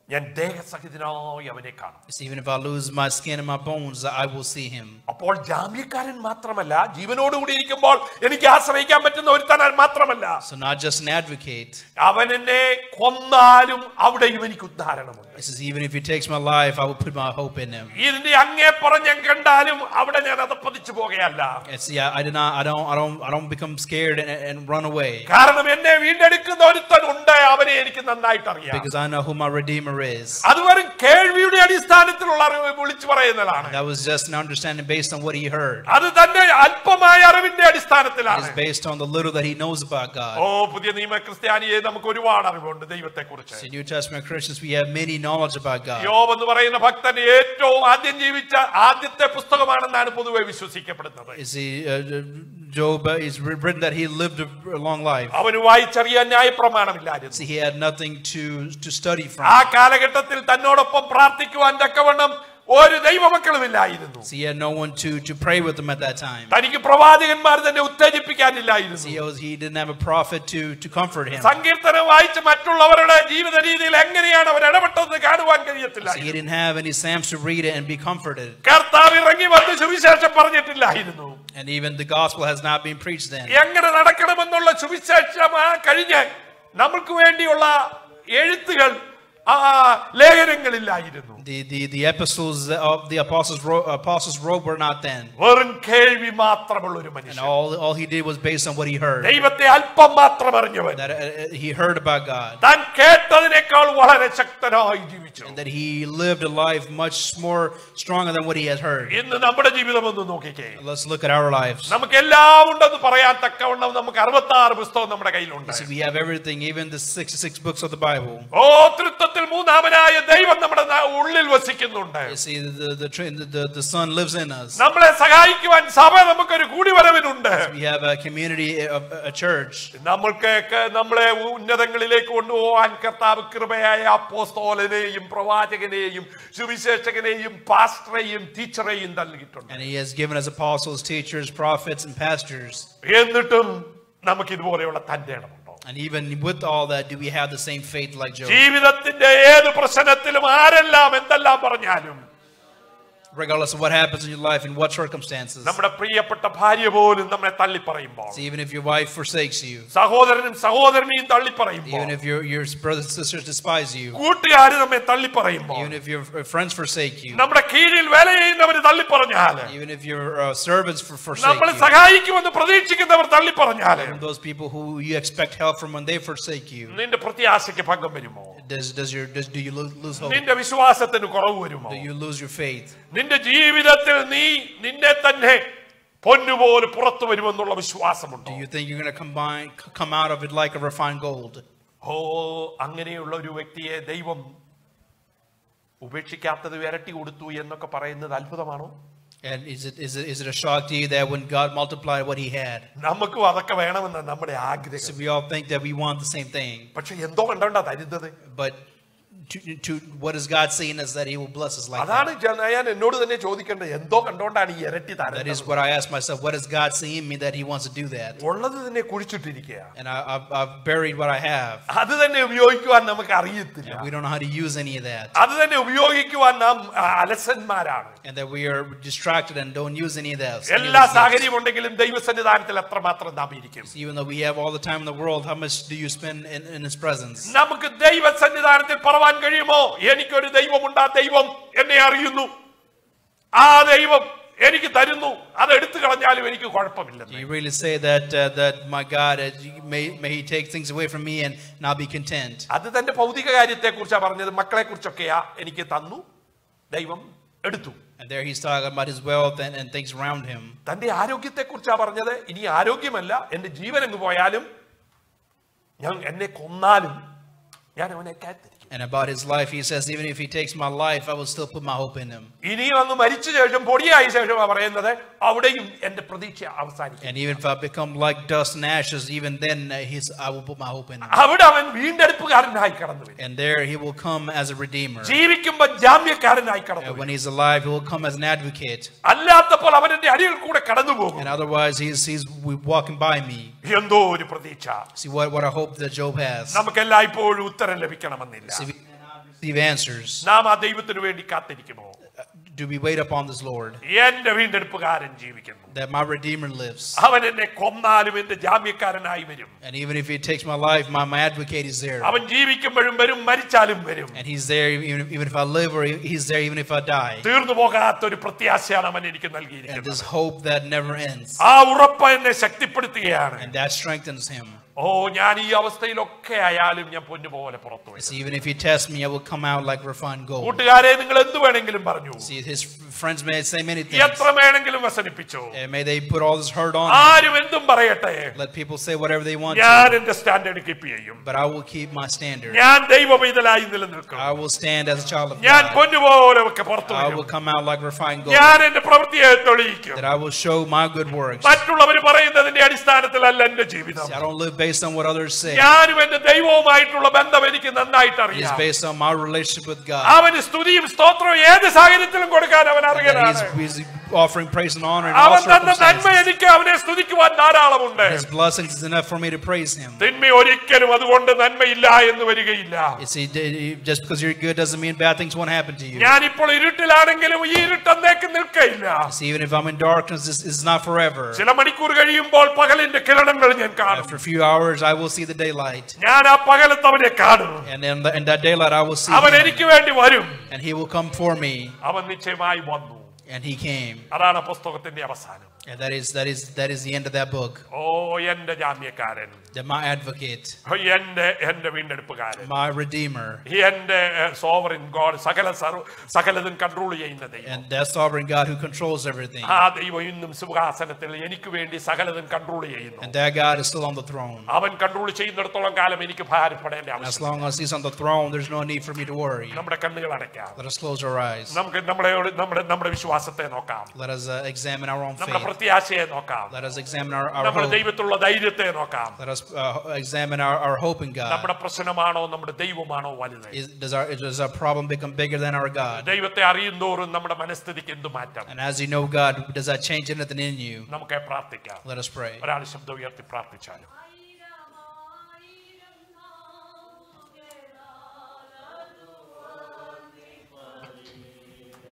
A: ഞാൻ ദേഹസഹിതനായി അവനെ കാണും
B: It's even if I lose my skin and my bones, I will see him.
A: അപ്പോൾ ജാമ്യക്കാരൻ മാത്രമല്ല ജീവനോടുകൂടി ഇരിക്കുമ്പോൾ എനിക്ക് ആശ്രയിക്കാൻ പറ്റുന്ന ഒരുത്തനാൽ മാത്രമല്ല
B: So not just an advocate.
A: അവൻ എന്നെ കൊന്നാലും അവിടെയും എനിക്ക് ഉദ്ധാരണമുണ്ട്
B: It says, even if he takes my life, I will put my hope in him.
A: ഇതിന്റെ അങ്ങേ പറഞ്ഞ കണ്ടാലും അവിടെ ഞാൻ അതപ്പതിച്ചു പോകുകയല്ല
B: And see, I, I did not, I don't, I don't, I don't become scared and, and run away
A: കാരണം എന്നെ വീണ്ടെടുക്കുന്ന ഒരുത്തൻ ഉണ്ട് അവനെ എനിക്ക് നന്നായിട്ട് അറിയാം
B: because I know who my Redeemer is.
A: അത് വെറും കേൾവിയുടെ അടിസ്ഥാനത്തിലുള്ള അറിവ് വിളിച്ചു പറയുന്നതാണ്
B: That was just an understanding based on what he heard.
A: അത് തന്റെ അല്പമായ അറിവിന്റെ
B: It
A: അടിസ്ഥാനത്തിലാണ്
B: is based on the little that he knows about
A: oh
B: God.
A: പുതിയ നിയമ ക്രിസ്ത്യാനിയെ നമുക്ക് ഒരുപാട് അറിവുണ്ട് ദൈവത്തെ കുറിച്ച്
B: See, New Testament Christians, we have many knowledge about God.
A: യോബ് എന്ന് പറയുന്ന ഭക്തൻ ഏറ്റവും ആദ്യം ജീവിച്ച ആദ്യത്തെ പുസ്തകമാണെന്നാണ് പൊതുവെ വിശ്വസിക്കപ്പെടുന്നത്
B: You see, uh, Job uh, is wri- written that he lived a a long life.
A: അവന് വായിച്ചറിയാൻ ന്യായപ്രമാണമില്ലായിരുന്നു
B: See, he had nothing to to study
A: ആ
B: from.
A: കാലഘട്ടത്തിൽ തന്നോടൊപ്പം പ്രാർത്ഥിക്കുവാൻ തക്കവണ്ണം ഒരു ദൈവമക്കളുമില്ലായിരുന്നു
B: he had no one to to pray with him at that time.
A: തനിക്ക് പ്രവാചകന്മാർ തന്നെ ഉത്തേജിപ്പിക്കാനില്ലായിരുന്നു
B: he didn't have a prophet to to comfort him.
A: സങ്കീർത്തനം വായിച്ച് മറ്റുള്ളവരുടെ ജീവിത രീതിയിൽ എങ്ങനെയാണ് അവർ ഇടപെട്ടതെന്ന് കാണുവാൻ കഴിയത്തില്ല
B: see he didn't have any Psalms to read and and be comforted.
A: കർത്താവ് ഇറങ്ങി വന്ന് സുവിശേഷം പറഞ്ഞിട്ടില്ലായിരുന്നു
B: And even the gospel has not been preached then.
A: എങ്ങനെ നടക്കണമെന്നുള്ള സുവിശേഷം ആ കഴിഞ്ഞ് നമുക്ക് വേണ്ടിയുള്ള എഴുത്തുകൾ ആ ലേഖനങ്ങളില്ലായിരുന്നു
B: The, the, the epistles of the apostles wrote, apostles wrote were not then.
A: വെറും കേൾവി മാത്രമുള്ള ഒരു
B: And
A: മനുഷ്യൻ
B: all, all he did was based on what he heard.
A: ദൈവത്തെ അല്പം മാത്രം അറിഞ്ഞവൻ
B: That uh, uh, he heard about God.
A: താൻ കേട്ടതിനേക്കാൾ വളരെ ശക്തനായി ജീവിച്ചു
B: And that he lived a life much more stronger than what he had heard.
A: ഇന്ന് നമ്മുടെ ജീവിതം ഒന്ന് നോക്കിക്കേ
B: Let's look at our lives.
A: നമുക്ക് എല്ലാം ഉണ്ടെന്ന് പറയാൻ തക്കവണ്ണം നമുക്ക് അറുപത്തി ആറ് പുസ്തകം നമ്മുടെ കയ്യിലുണ്ട്
B: See, we have everything, even the 66 books of the Bible.
A: ഓ തൃത്വത്തിൽ മൂന്നാമനായ ദൈവം നമ്മുടെ ന- ഉള്ളിൽ വസിക്കുന്നുണ്ട്
B: You see, the, the, the, the, the Son lives in us.
A: നമ്മളെ സഹായിക്കുവാൻ സഭ നമുക്കൊരു കൂടിവരവിനുണ്ട്
B: We have a community, of a church.
A: നമ്മൾക്ക് ക- നമ്മളെ ഉന്നതങ്ങളിലേക്ക് കൊണ്ടുപോകാൻ കർത്താവ് കൃപയായ അപ്പോസ്തോലനെയും പ്രവാചകനെയും സുവിശേഷകനെയും പാസ്റ്ററെയും ടീച്ചറെയും നൽകിയിട്ടുണ്ട്
B: And he has given us apostles, teachers, prophets, and pastors.
A: എന്നിട്ടും നമുക്ക് ഇതുപോലെയുള്ള തന്റെ ഇടമുണ്ടോ
B: And even with all that, do we have the same faith like Job?
A: ജീവിതത്തിന്റെ ഏത് പ്രശ്നത്തിലും ആരെല്ലാം എന്തെല്ലാം പറഞ്ഞാലും
B: Regardless of what happens in your life, in what circumstances.
A: നമ്മുടെ പ്രിയപ്പെട്ട ഭാര്യ പോലും നമ്മെ തള്ളിപ്പറയുമ്പോൾ
B: See, even if your wife forsakes you,
A: സഹോദരനും സഹോദരനെയും തള്ളിപ്പറയുമ്പോൾ
B: even if your, your brothers and sisters despise you,
A: കൂട്ടുകാർ നമ്മെ തള്ളിപ്പറയുമ്പോൾ
B: even if your friends forsake you,
A: നമ്മുടെ കീഴിൽ വേല ചെയ്യുന്നവർ തള്ളിപ്പറഞ്ഞാല്
B: even if your uh, servants for, forsake
A: നമ്മൾ
B: you,
A: സഹായിക്കുമെന്ന് പ്രതീക്ഷിക്കുന്നവർ തള്ളിപ്പറഞ്ഞാല്
B: even those people who you expect help from when they forsake you,
A: നിന്റെ പ്രത്യാശയ്ക്ക് ഭംഗം വരുമോ
B: does, does your, does, do you lose hope?
A: നിന്റെ വിശ്വാസത്തിന് കുറവ് വരുമോ
B: Do you lose your faith?
A: നിന്റെ ജീവിതത്തിൽ നീ നിന്നെ തന്നെ പൊന്നുപോലെ പുറത്തു വരുമെന്നുള്ള വിശ്വാസമുണ്ടോ
B: Do you think you're going to combine, come out of it like a refined gold?
A: ഓ അങ്ങനെയുള്ള ഒരു വ്യക്തിയെ ദൈവം ഉപേക്ഷിക്കാത്തത് ഇരട്ടി കൊടുത്തു എന്നൊക്കെ പറയുന്നത് അത്ഭുതമാണോ
B: And is it, is it, is it a shock to you that when God multiplied what he had?
A: നമുക്കും അതൊക്കെ വേണമെന്ന് നമ്മുടെ
B: So
A: ആഗ്രഹം
B: we all think that we want the same thing.
A: പക്ഷെ എന്തോ കണ്ടോണ്ടാ തരുന്നത്
B: But to, to what is God saying is that he will bless us like
A: അതാണ്
B: that.
A: ജന- ഞാൻ എന്നോട് തന്നെ ചോദിക്കേണ്ടത് എന്തോ കണ്ടോണ്ടാണ് ഈ ഇരട്ടി
B: That is
A: തരുന്നത്
B: what I ask myself. What is God seeing in me that he wants to do that?
A: ഉള്ളത് തന്നെ കുഴിച്ചിട്ടിരിക്കുക
B: And I, I've, I've buried what I have.
A: അത് തന്നെ ഉപയോഗിക്കുവാൻ നമുക്ക് അറിയത്തില്ല
B: And we don't know how to use any of that.
A: അത് തന്നെ ഉപയോഗിക്കുവാൻ നാം ആ, അലസന്മാരാണ്
B: And that we are distracted and don't use any of that. any of
A: എല്ലാ
B: those gifts.
A: സാഹചര്യം ഉണ്ടെങ്കിലും ദൈവസന്നിധാനത്തിൽ എത്രമാത്രം നാം ഇരിക്കും
B: Even though we have all the time in the world, how much do you spend in, in his presence?
A: നമുക്ക് ദൈവസന്നിധാനത്തിൽ പറവാൻ കഴിയുമോ? എനിക്കൊരു ദൈവമുണ്ട് ആ ദൈവം എന്നെ അറിയുന്നു. ആ ദൈവം എനിക്ക് തരുന്നു. അത് എടുത്തു കളഞ്ഞാലും എനിക്ക് കുഴപ്പമില്ല
B: you really say that uh, that my God uh, may may He take things away from me and now be content?
A: അത് തന്റെ ഭൗതിക കാര്യത്തെ കുറിച്ചാണ് പറഞ്ഞത്. മക്കളെ കുറിച്ചൊക്കെയാ എനിക്ക് തന്നു. ദൈവം എടുത്തു.
B: And there He's talking about His wealth and, and things around Him.
A: തന്റെ ആരോഗ്യത്തെ കുറിച്ചാ പറഞ്ഞത്. ഇനി ആരോഗ്യമല്ല. എന്റെ ജീവൻ എന്ന് പോയാലും ഞാൻ എന്നെ കൊന്നാലും ഞാൻ അവനെ കാത്തിരിക്കും
B: And about his life, he says, even if he takes my life, I will still put my hope in him.
A: ഇനിയും അങ്ങ് മരിച്ച ശേഷം പൊടിയായ ശേഷമാണ് പറയുന്നത് അവിടെയും എന്റെ പ്രതീക്ഷ അവസാനിക്കും
B: And even if I become like dust and ashes, even then uh, he's, I will put my hope in him.
A: അവിടെ അവൻ വീണ്ടെടുപ്പുകാരനായി കടന്നു വരും
B: And there he will come as a redeemer.
A: ജീവിക്കുമ്പോ ജാമ്യക്കാരനായി കടന്നു
B: And
A: വരും
B: when he's alive, he will come as an advocate.
A: അല്ലാത്തപ്പോൾ അവൻ എന്റെ അടിയിൽ കൂടെ കടന്നു പോകും
B: And otherwise, he's, he's walking by me.
A: എന്തോ ഒരു പ്രതീക്ഷ
B: See what, what a hope that Job has.
A: നമുക്ക് എല്ലായ്പ്പോഴും ഉത്തരം ലഭിക്കണമെന്നില്ല
B: See, we cannot receive answers.
A: നാം ആ ദൈവത്തിന് വേണ്ടി കാത്തിരിക്കുമോ
B: Do we wait upon this Lord?
A: എന്റെ വീണ്ടെടുപ്പുകാരൻ ജീവിക്കുന്നു
B: That my Redeemer lives.
A: അവൻ എന്നെ കൊന്നാലും എന്റെ ജാമ്യക്കാരനായി വരും
B: And even if he takes my life, my, my advocate is there.
A: അവൻ ജീവിക്കുമ്പോഴും വരും മരിച്ചാലും വരും
B: And he's there even, even if I live or he's there even if I die.
A: തീർന്നു പോകാത്ത ഒരു പ്രത്യാശയാണ് അവൻ എനിക്ക്
B: And
A: നൽകിയിരിക്കുന്നത്
B: this hope that never ends.
A: ആ ഉറപ്പ് എന്നെ ശക്തിപ്പെടുത്തുകയാണ്
B: And that strengthens him.
A: ഓ ഞാൻ ഈ അവസ്ഥയിലൊക്കെ ആയാലും ഞാൻ പൊന്നുപോലെ പുറത്തു വരും
B: See, even if he tests me, I will come out like refined gold.
A: കൂട്ടുകാരെ നിങ്ങൾ എന്ത് വേണമെങ്കിലും പറഞ്ഞു
B: See, his friends may say many things.
A: എത്ര വേണമെങ്കിലും വ്യസനിപ്പിച്ചു
B: And may they put all this hurt on him.
A: ആരും എന്തും പറയട്ടെ
B: Let people say whatever they want
A: ഞാൻ എന്റെ സ്റ്റാൻഡേർഡ് കീപ്പ് ചെയ്യും
B: But I will keep my standard.
A: ഞാൻ ദൈവമൈതലായി നിലനിൽക്കും
B: I will stand as a child of God.
A: ഞാൻ
B: പൊന്നു
A: പൊന്നുപോലെ ഒക്കെ പുറത്തു
B: I will come out like refined gold.
A: ഞാൻ എന്റെ പ്രവൃത്തിയെ തെളിയിക്കും
B: That I will show my good works.
A: മറ്റുള്ളവർ പറയുന്നതിന്റെ അടിസ്ഥാനത്തിലല്ല എന്റെ ജീവിതം
B: See, I don't live based on what others say.
A: ഞാനും എന്റെ ദൈവവുമായിട്ടുള്ള ബന്ധം എനിക്ക് നന്നായിട്ട്
B: It is
A: അറിയാം
B: based on my relationship with God.
A: അവന് സ്തുതിയും സ്തോത്രവും ഏത് സാഹചര്യത്തിലും കൊടുക്കാൻ അവൻ
B: That
A: അറിയലാണ്
B: he's, he's offering praise and honor in all
A: അവൻ തന്ന നന്മ
B: circumstances.
A: എനിക്ക് അവനെ സ്തുതിക്കുവാൻ ധാരാളമുണ്ട്
B: His blessings is enough for me to praise him.
A: തിന്മ ഒരിക്കലും അതുകൊണ്ട് നന്മയില്ല എന്ന് വരികയില്ല
B: You see, d- just because you're good doesn't mean bad things won't happen to you.
A: ഞാനിപ്പോൾ ഇരുട്ടിലാണെങ്കിലും ഈ ഇരുട്ടെന്നേക്ക് നിൽക്കയില്ല
B: See, even if I'm in darkness, this is not forever.
A: ചില മണിക്കൂർ കഴിയുമ്പോൾ പകലിന്റെ കിരണങ്ങൾ ഞാൻ കാണും
B: After a few hours, I will see the daylight.
A: ഞാൻ ആ പകലത്തവനെ കാണും
B: And in, the, in that daylight, I will see
A: അവൻ
B: him.
A: എനിക്ക് വേണ്ടി വരും
B: And he will come for me.
A: അവൻ നിശ്ചയമായി വന്നു
B: And he came.
A: അതാണ് പുസ്തകത്തിന്റെ അവസാനം
B: And that is, that is, that is the end of that book.
A: ഓ എന്റെ ജാമ്യക്കാരൻ
B: That my advocate,
A: എന്റെ എന്റെ വീണ്ടെടുപ്പുകാരൻ
B: my redeemer,
A: എന്റെ സോവറിൻ ഗോഡ് സകല സർവ- സകലതും കൺട്രോൾ ചെയ്യുന്ന ദൈവം
B: and that sovereign God who controls everything.
A: ആ ദൈവം ഇന്നും സിംഹാസനത്തിൽ എനിക്ക് വേണ്ടി സകലതും കൺട്രോൾ ചെയ്യുന്നു
B: And that God is still on the throne.
A: അവൻ കൺട്രോൾ ചെയ്യുന്നിടത്തോളം കാലം എനിക്ക് ഭാരപ്പെടേണ്ട
B: And as
A: ആവശ്യം
B: long as he's on the throne, there's no need for me to worry.
A: നമ്മുടെ കണ്ണുകൾ അടയ്ക്കാം
B: Let us close our eyes.
A: നമുക്ക് നമ്മളെ നമ്മുടെ നമ്മുടെ വിശ്വാസത്തെ നോക്കാം
B: Let us uh, examine our own
A: നമ്മുടെ
B: faith.
A: പ്രത്യാശയെ നോക്കാം
B: Let us examine our, our
A: നമ്മുടെ
B: hope.
A: ദൈവത്തിലുള്ള ധൈര്യത്തെ നോക്കാം
B: Let us uh, examine our, our hope in God.
A: നമ്മുടെ പ്രശ്നമാണോ നമ്മുടെ ദൈവമാണോ വലുത്
B: Is, does, our, does our problem become bigger than our God?
A: ദൈവത്തെ അറിയുന്തോറും നമ്മുടെ മനസ്ഥിതിക്ക് എന്ത് മാറ്റം
B: And as you know God, does that change anything in you?
A: നമുക്ക് പ്രാർത്ഥിക്കാം
B: Let us pray.
A: ഒരാൾ ശബ്ദം ഉയർത്തി പ്രാർത്ഥിച്ചാലും